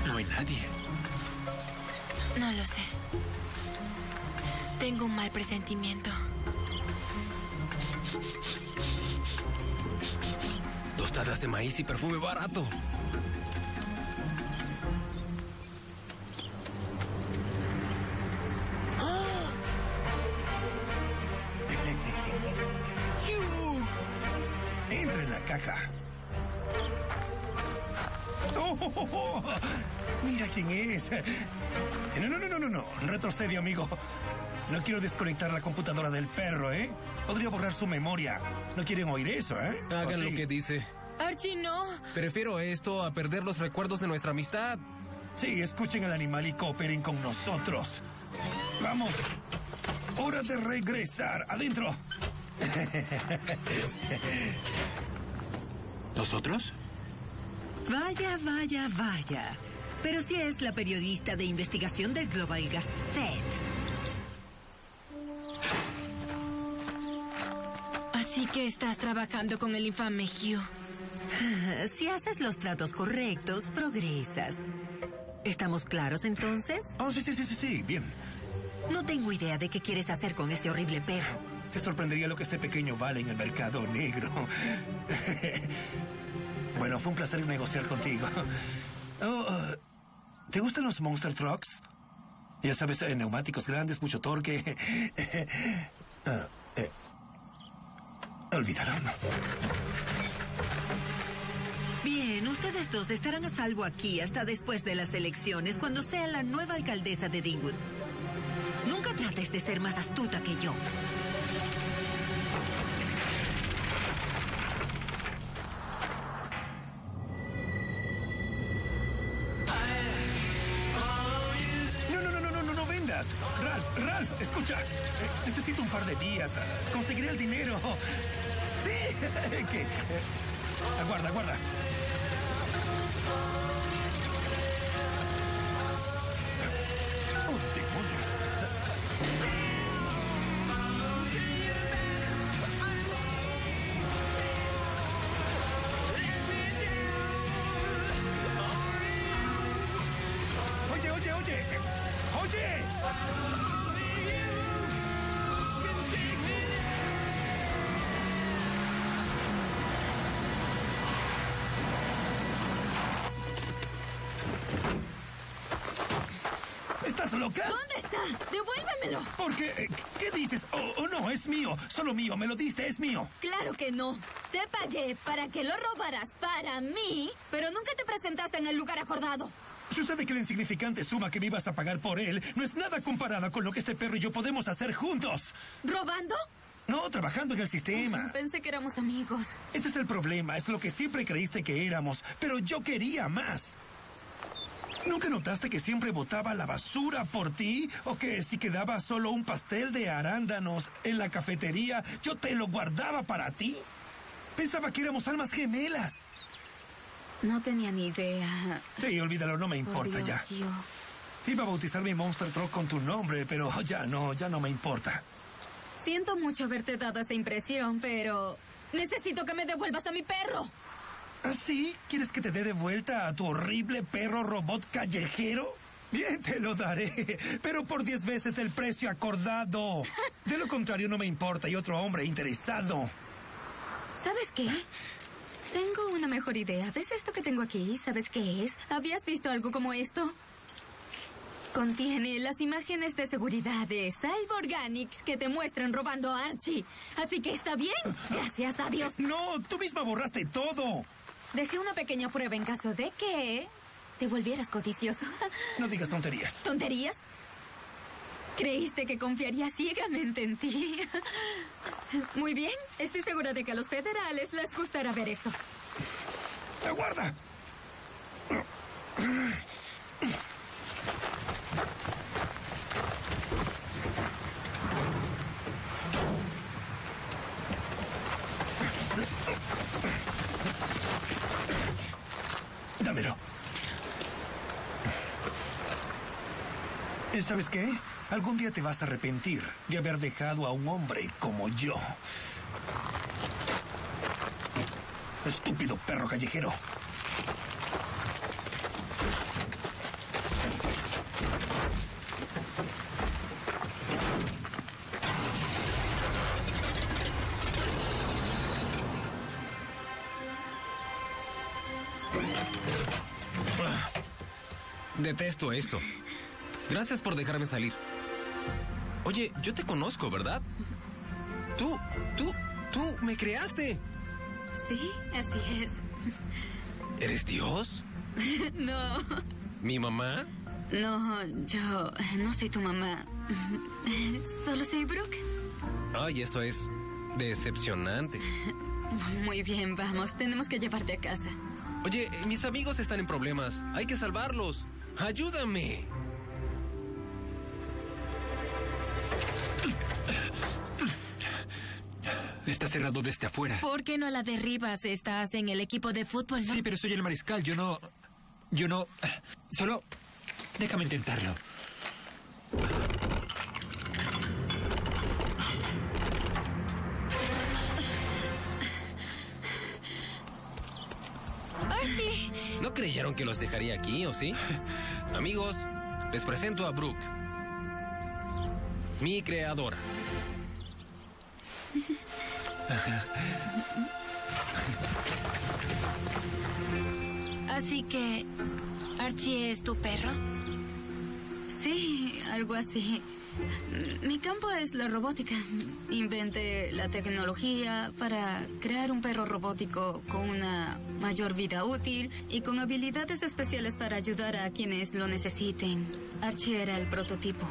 No hay nadie. No lo sé. Tengo un mal presentimiento. De maíz y perfume barato. Entra en la caja. Oh, oh, oh. Mira quién es. No, no, no, no, no, no. Retrocede, amigo. No quiero desconectar la computadora del perro, ¿eh? Podría borrar su memoria. No quieren oír eso, ¿eh? Hagan ¿O lo que dice. Archie, no. Prefiero esto a perder los recuerdos de nuestra amistad. Sí, escuchen al animal y cooperen con nosotros. Vamos. Hora de regresar. Adentro. ¿Nosotros? Vaya, vaya, vaya. Pero si es la periodista de investigación del Global Gazette. Así que estás trabajando con el infame Hugh. Si haces los tratos correctos, progresas. ¿Estamos claros entonces? Oh, sí, sí, sí, sí, sí. Bien. No tengo idea de qué quieres hacer con ese horrible perro. Te sorprendería lo que este pequeño vale en el mercado negro. bueno, fue un placer negociar contigo. Oh, uh, ¿Te gustan los Monster Trucks? Ya sabes, eh, neumáticos grandes, mucho torque. Ah, olvidaron. Bien, ustedes dos estarán a salvo aquí hasta después de las elecciones, cuando sea la nueva alcaldesa de Dingwood. Nunca trates de ser más astuta que yo. No, no, no, no, no, no, no vendas. Ralph, Ralph, escucha. Eh, necesito un par de días. Conseguiré el dinero. Sí, que... eh, aguarda, aguarda. Loca? ¿Dónde está? ¡Devuélvemelo! ¿Por qué? Eh, ¿Qué dices? Oh, oh, no, es mío. Solo mío. Me lo diste, es mío. Claro que no. Te pagué para que lo robaras para mí, pero nunca te presentaste en el lugar acordado. Sucede que la insignificante suma que me ibas a pagar por él no es nada comparada con lo que este perro y yo podemos hacer juntos. ¿Robando? No, trabajando en el sistema. Pensé que éramos amigos. Ese es el problema, es lo que siempre creíste que éramos, pero yo quería más. ¿Nunca notaste que siempre botaba la basura por ti? ¿O que si quedaba solo un pastel de arándanos en la cafetería, yo te lo guardaba para ti? Pensaba que éramos almas gemelas. No tenía ni idea. Sí, olvídalo, no me Por importa Dios, ya. tío. Iba a bautizar mi Monster Truck con tu nombre, pero ya no, ya no me importa. Siento mucho haberte dado esa impresión, pero necesito que me devuelvas a mi perro. ¿Ah, sí? ¿Quieres que te dé de vuelta a tu horrible perro robot callejero? Bien, te lo daré, pero por diez veces el precio acordado. De lo contrario, no me importa. Y otro hombre interesado. ¿Sabes qué? Tengo una mejor idea. ¿Ves esto que tengo aquí? ¿Sabes qué es? ¿Habías visto algo como esto? Contiene las imágenes de seguridad de Cyborganics que te muestran robando a Archie. Así que está bien. Gracias a Dios. No, tú misma borraste todo. Dejé una pequeña prueba en caso de que te volvieras codicioso. No digas tonterías. ¿Tonterías? Creíste que confiaría ciegamente en ti. Muy bien, estoy segura de que a los federales les gustará ver esto. ¡Aguarda! Dámelo. ¿Y ¿Sabes qué? Algún día te vas a arrepentir de haber dejado a un hombre como yo. Estúpido perro callejero. Detesto esto. Gracias por dejarme salir. Oye, yo te conozco, ¿verdad? Tú, tú, tú me creaste. Sí, así es. ¿Eres Dios? No, ¿Mi mamá? no, yo no soy tu mamá. Solo soy Brooke. Ay, esto es decepcionante. Muy bien, vamos, tenemos que llevarte a casa. Oye, mis amigos están en problemas. Hay que salvarlos. Ayúdame. Está cerrado desde afuera. ¿Por qué no la derribas? Estás en el equipo de fútbol, ¿no? Sí, pero soy el mariscal. Yo no. Yo no. Solo. Déjame intentarlo. Archie. ¿No creyeron que los dejaría aquí, o sí? Amigos, les presento a Brooke. Mi creadora. Así que. ¿Archie es tu perro? Sí, algo así. Mi campo es la robótica. Inventé la tecnología para crear un perro robótico con una mayor vida útil y con habilidades especiales para ayudar a quienes lo necesiten. Archie era el prototipo.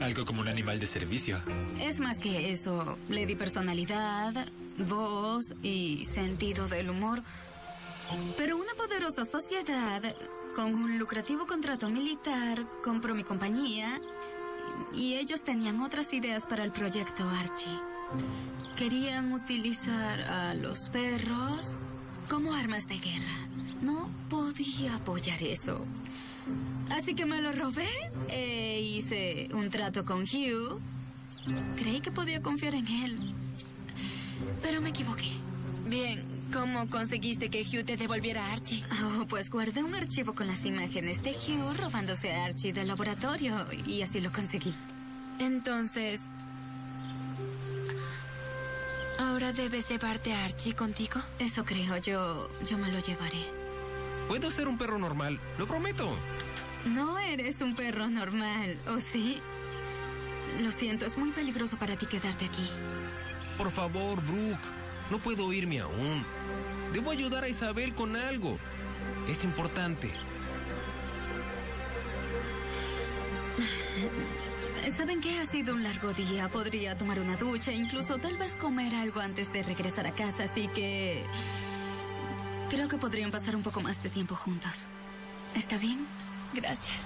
Algo como un animal de servicio. Es más que eso. Le di personalidad, voz y sentido del humor. Pero una poderosa sociedad con un lucrativo contrato militar compró mi compañía y ellos tenían otras ideas para el proyecto Archie. Querían utilizar a los perros como armas de guerra. No podía apoyar eso. Así que me lo robé e hice un trato con Hugh. Creí que podía confiar en él. Pero me equivoqué. Bien, ¿cómo conseguiste que Hugh te devolviera a Archie? Oh, pues guardé un archivo con las imágenes de Hugh robándose a Archie del laboratorio y así lo conseguí. Entonces. ¿Ahora debes llevarte a Archie contigo? Eso creo, yo, yo me lo llevaré. Puedo ser un perro normal, lo prometo. No eres un perro normal, ¿o sí? Lo siento, es muy peligroso para ti quedarte aquí. Por favor, Brooke. No puedo irme aún. Debo ayudar a Isabel con algo. Es importante. ¿Saben qué? Ha sido un largo día. Podría tomar una ducha, incluso tal vez comer algo antes de regresar a casa, así que... Creo que podrían pasar un poco más de tiempo juntos. ¿Está bien? Gracias.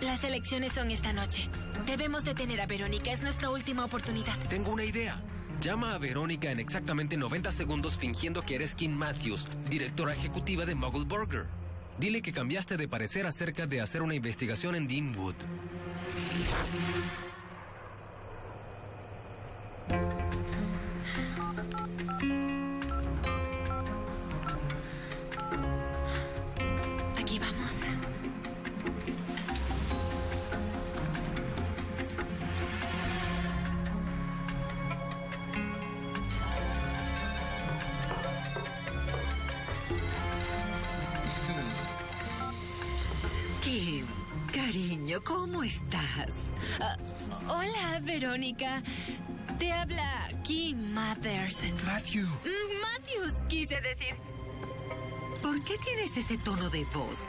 Las elecciones son esta noche. Debemos detener a Verónica. Es nuestra última oportunidad. Tengo una idea. Llama a Verónica en exactamente 90 segundos fingiendo que eres Kim Matthews, directora ejecutiva de Muggle Burger. Dile que cambiaste de parecer acerca de hacer una investigación en Deanwood. ¿Cómo estás? Ah, hola, Verónica. Te habla Kim Mathers. Matthew. Mm, Matthews, quise decir. ¿Por qué tienes ese tono de voz?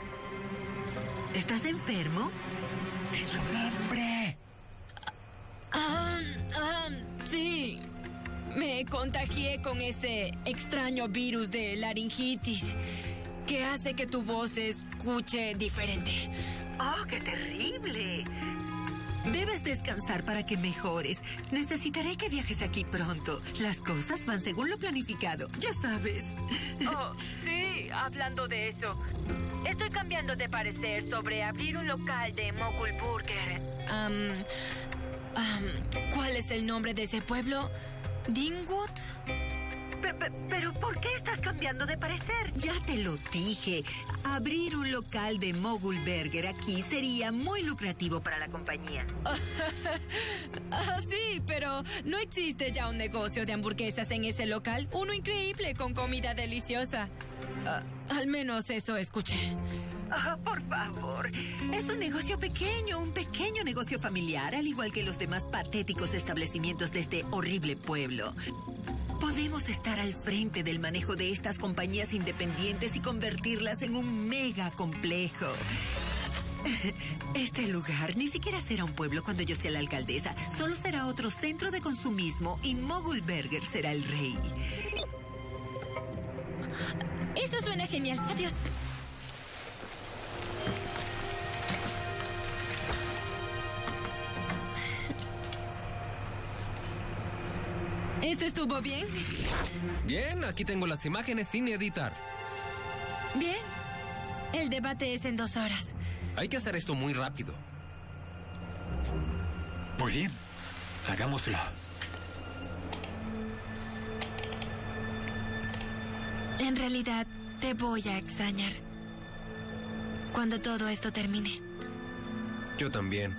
¿Estás enfermo? Es un hombre. Ah, ah, sí. Me contagié con ese extraño virus de laringitis que hace que tu voz se escuche diferente. ¡Oh, qué terrible! Debes descansar para que mejores. Necesitaré que viajes aquí pronto. Las cosas van según lo planificado, ya sabes. Oh, sí, hablando de eso. Estoy cambiando de parecer sobre abrir un local de Mogul Burger. Am, am, ¿Cuál es el nombre de ese pueblo? ¿Dingwood? ¿Pero por qué estás cambiando de parecer? Ya te lo dije. Abrir un local de Mogul Burger aquí sería muy lucrativo para la compañía. Ah, sí, pero no existe ya un negocio de hamburguesas en ese local. Uno increíble con comida deliciosa. Ah, al menos eso escuché. Ah, por favor. Es un negocio pequeño, un pequeño negocio familiar, al igual que los demás patéticos establecimientos de este horrible pueblo. Podemos estar al frente del manejo de estas compañías independientes y convertirlas en un mega complejo. Este lugar ni siquiera será un pueblo cuando yo sea la alcaldesa. Solo será otro centro de consumismo y Mogul Burger será el rey. Eso suena genial. Adiós. ¿Eso estuvo bien? Bien, aquí tengo las imágenes sin editar. Bien. El debate es en dos horas. Hay que hacer esto muy rápido. Muy bien. Hagámoslo. En realidad, te voy a extrañar. Cuando todo esto termine. Yo también.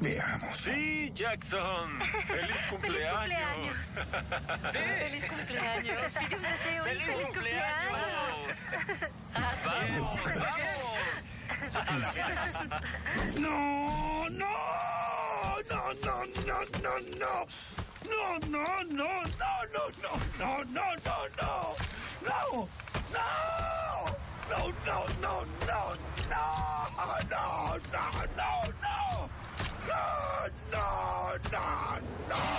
Veamos. Sí, Jackson. Feliz cumpleaños. Sí. Feliz cumpleaños. Deseo y Feliz feliz cumpleaños. cumpleaños. No, no, no, no, no, no, no. No, no, no, no, no, no, no, no, no, no. No, no. No, no, no, no, no, no, no, no, no. No, no, no.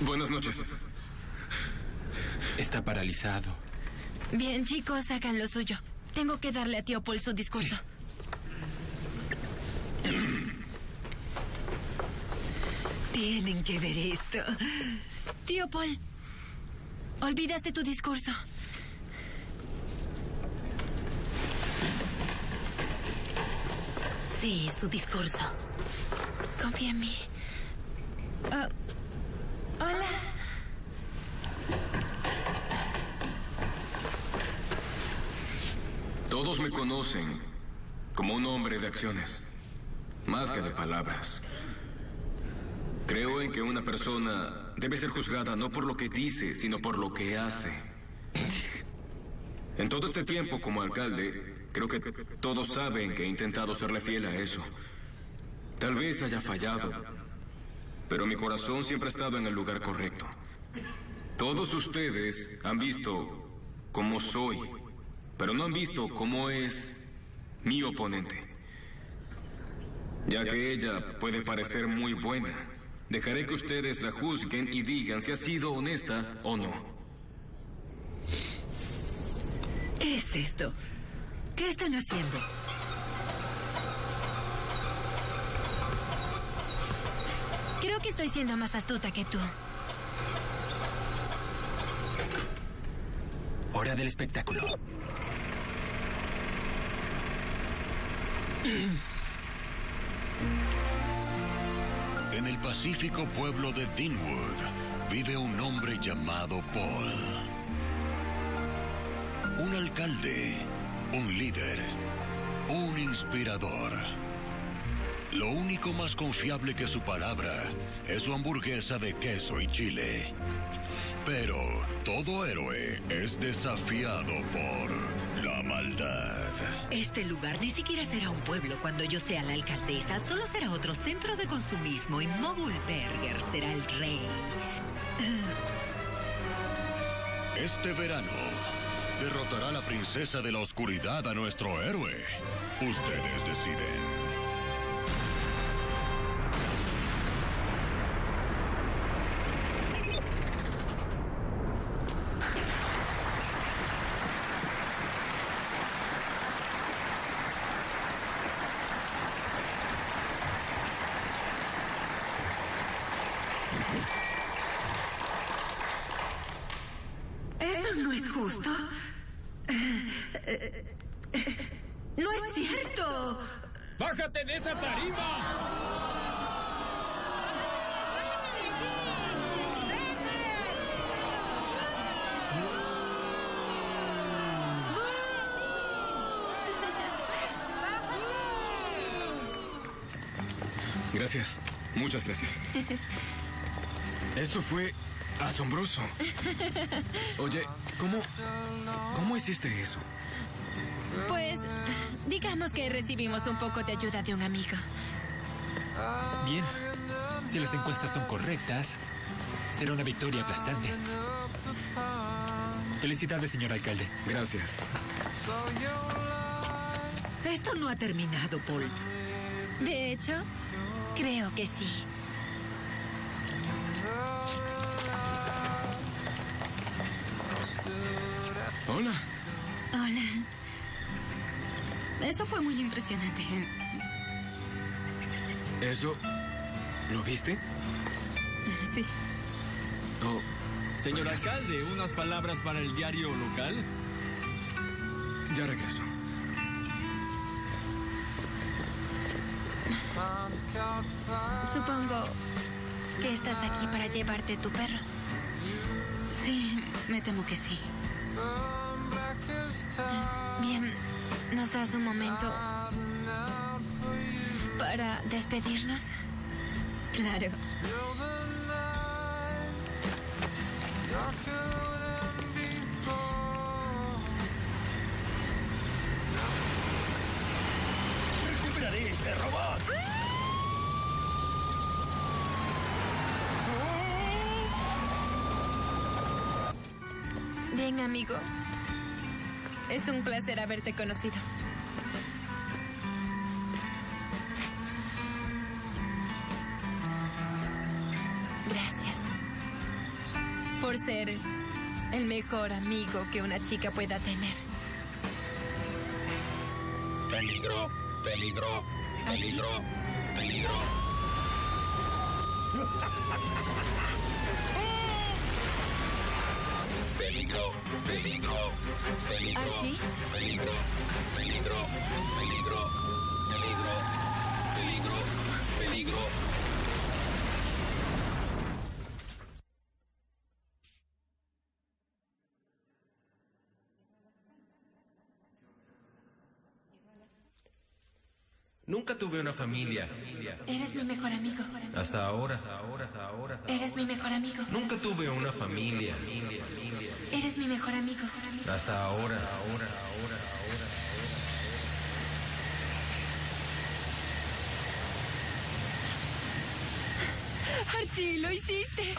Buenas noches. Paralizado. Bien, chicos, hagan lo suyo. Tengo que darle a tío Paul su discurso. Tienen que ver esto. Tío Paul, Olvidaste tu discurso. Sí, su discurso. Confía en mí. Ah, hola. Todos me conocen como un hombre de acciones, más que de palabras. Creo en que una persona debe ser juzgada no por lo que dice, sino por lo que hace. En todo este tiempo como alcalde, creo que todos saben que he intentado serle fiel a eso. Tal vez haya fallado, pero mi corazón siempre ha estado en el lugar correcto. Todos ustedes han visto cómo soy, pero no han visto cómo es mi oponente. Ya que ella puede parecer muy buena, dejaré que ustedes la juzguen y digan si ha sido honesta o no. ¿Qué es esto? ¿Qué están haciendo? Creo que estoy siendo más astuta que tú. Hora del espectáculo. En el pacífico pueblo de Deanwood vive un hombre llamado Paul. Un alcalde, un líder, un inspirador. Lo único más confiable que su palabra es su hamburguesa de queso y chile. Pero todo héroe es desafiado por la maldad. Este lugar ni siquiera será un pueblo cuando yo sea la alcaldesa, solo será otro centro de consumismo y Mogul Berger será el rey. Este verano derrotará a la princesa de la oscuridad a nuestro héroe. Ustedes deciden. ¿Eso no es justo? ¡No es cierto! ¡Bájate de esa tarima! Gracias. Muchas gracias. Eso fue asombroso. Oye, ¿cómo, cómo hiciste eso? Pues, digamos que recibimos un poco de ayuda de un amigo. Bien. Si las encuestas son correctas, será una victoria aplastante. Felicidades, señor alcalde. Gracias. Esto no ha terminado, Paul. De hecho, creo que sí. Muy impresionante. ¿Eso lo viste? Sí. Oh, Señor Gracias. alcalde, unas palabras para el diario local. ya regreso. Supongo que estás aquí para llevarte tu perro. Sí, me temo que sí. Bien, ¿nos das un momento para despedirnos? Claro. ¡Recuperaré este robot! Bien, amigo. Es un placer haberte conocido. Gracias. Por ser el mejor amigo que una chica pueda tener. Peligro, peligro, peligro, peligro. Peligro, peligro, peligro. Archie. Peligro, peligro, peligro, peligro, peligro, peligro. Nunca tuve una familia. Eres mi mejor amigo. Hasta ahora. Hasta ahora, hasta ahora. Eres mi mejor amigo. Nunca tuve una familia. Eres mi mejor amigo. Hasta ahora, ahora, ahora, ahora. Archie, lo hiciste.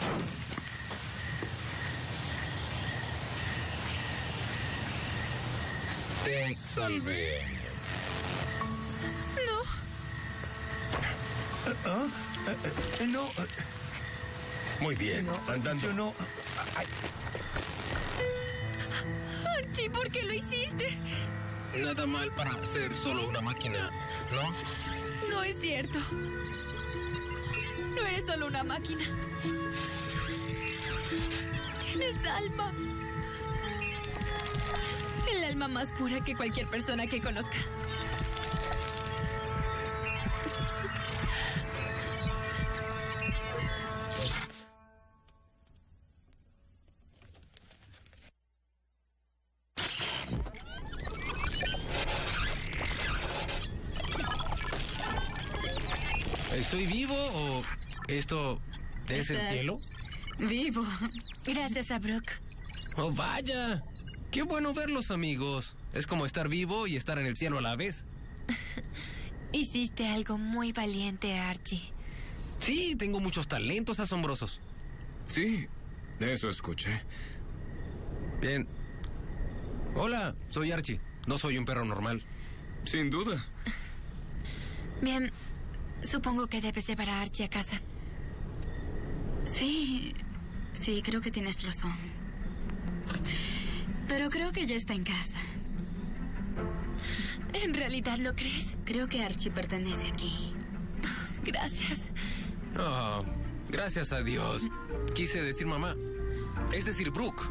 Te salvé. No. ¿Ah? Eh, eh, no. Muy bien, andando. Yo no. Archie, ¿por qué lo hiciste? Nada mal para ser solo una máquina, ¿no? No es cierto. No eres solo una máquina. Tienes alma. El alma más pura que cualquier persona que conozca. Esto es el cielo? Vivo. Gracias a Brooke. Oh, vaya. Qué bueno verlos, amigos. Es como estar vivo y estar en el cielo a la vez. Hiciste algo muy valiente, Archie. Sí, tengo muchos talentos asombrosos. Sí, eso escuché. Bien. Hola, soy Archie. No soy un perro normal. Sin duda. Bien, supongo que debes llevar a Archie a casa. Sí, sí, creo que tienes razón. Pero creo que ya está en casa. ¿En realidad lo crees? Creo que Archie pertenece aquí. Gracias. Oh, gracias a Dios. Quise decir mamá. Es decir, Brooke.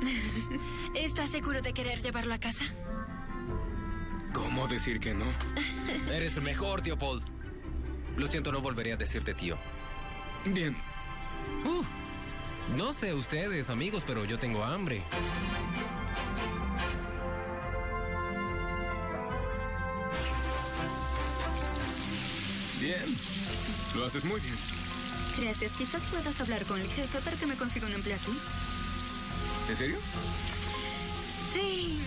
¿Estás seguro de querer llevarlo a casa? ¿Cómo decir que no? Eres el mejor, tío Paul. Lo siento, no volveré a decirte tío. Bien. Uh, no sé ustedes, amigos, pero yo tengo hambre. Bien. Lo haces muy bien. Gracias. Quizás puedas hablar con el jefe para que me consiga un empleo aquí. ¿En serio? Sí.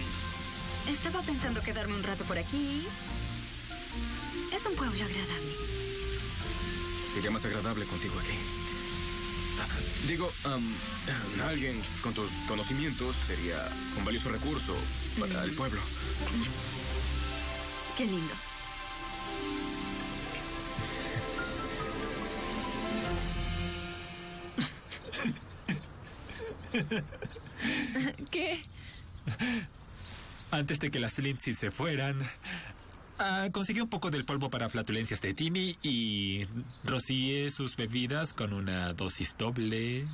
Estaba pensando quedarme un rato por aquí. Es un pueblo agradable. Sería más agradable contigo aquí. Digo, ah, alguien con tus conocimientos sería un valioso recurso para el pueblo. Qué lindo. ¿Qué? Antes de que las Lindsay se fueran, ah, conseguí un poco del polvo para flatulencias de Timmy y rocié sus bebidas con una dosis doble.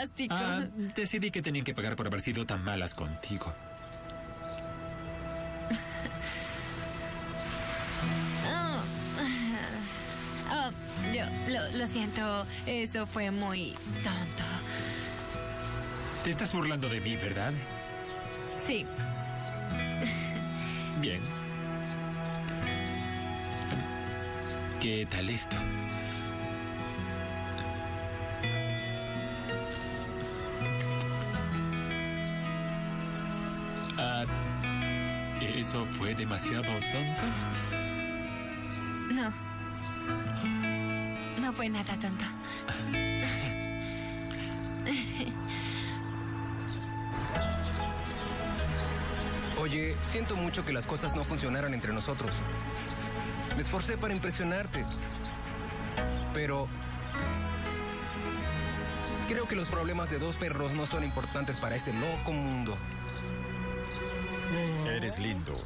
Fantástico. Ah, decidí que tenían que pagar por haber sido tan malas contigo. Oh. Oh, yo lo, lo siento. Eso fue muy tonto. Te estás burlando de mí, ¿verdad? Sí. Bien. ¿Qué tal esto? ¿Eso fue demasiado tonto? No. No fue nada tonto. Oye, siento mucho que las cosas no funcionaran entre nosotros. Me esforcé para impresionarte. Pero... Creo que los problemas de dos perros no son importantes para este loco mundo. Eres lindo.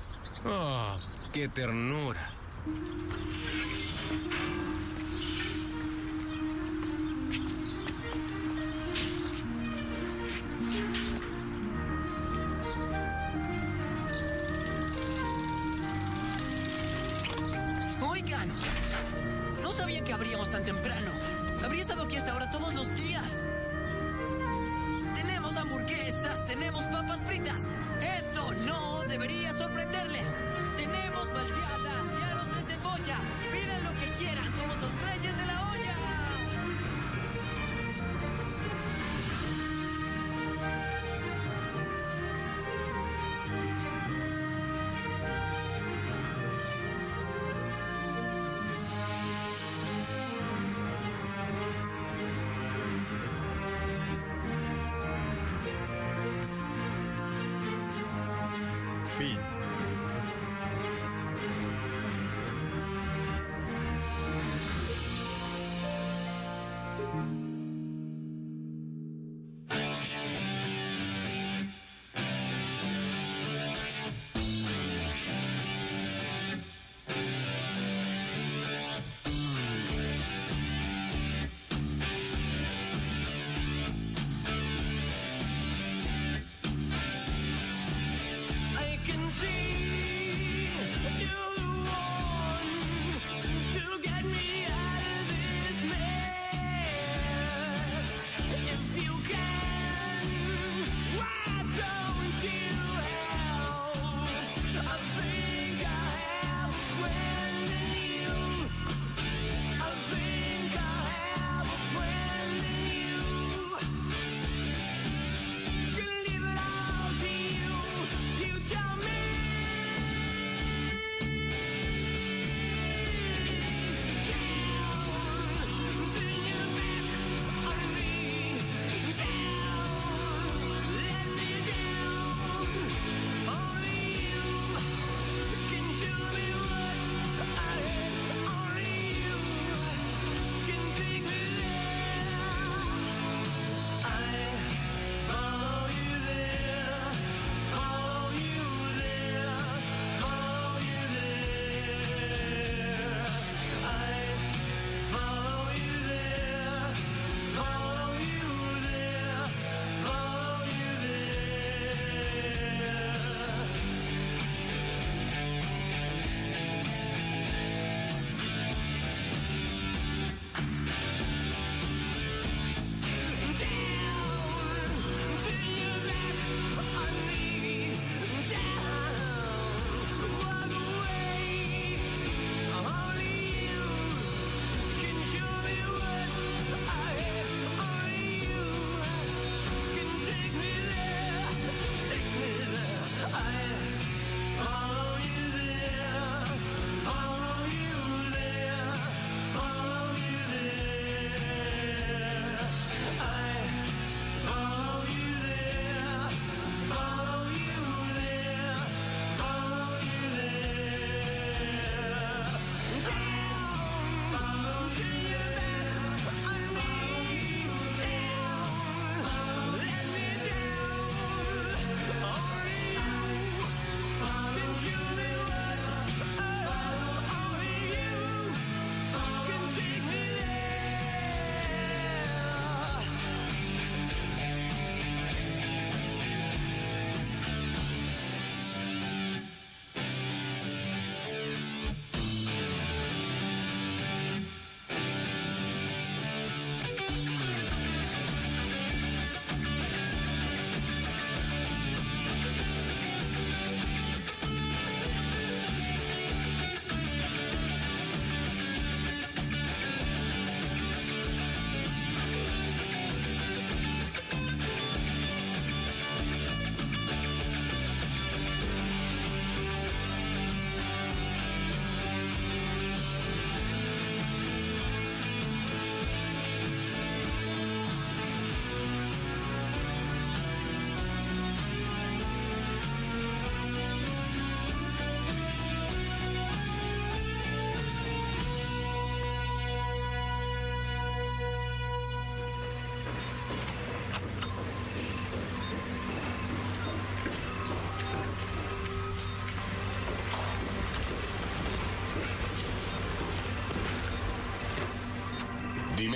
Ah, qué ternura. Oigan, no sabía que abríamos tan temprano. Habría estado aquí a esta hora todos los días. Tenemos hamburguesas, tenemos papas fritas. Eso no debería sorprenderles. Tenemos malteadas y aros de cebolla. Lo que quieran,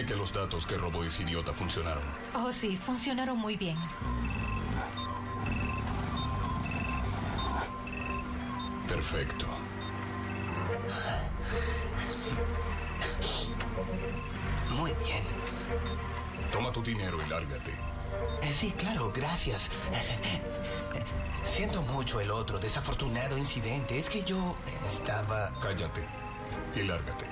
que los datos que robó ese idiota funcionaron. Oh, sí, funcionaron muy bien. Perfecto. Muy bien. Toma tu dinero y lárgate. Eh, Sí, claro, gracias. Siento mucho el otro desafortunado incidente. Es que yo estaba... Cállate y lárgate.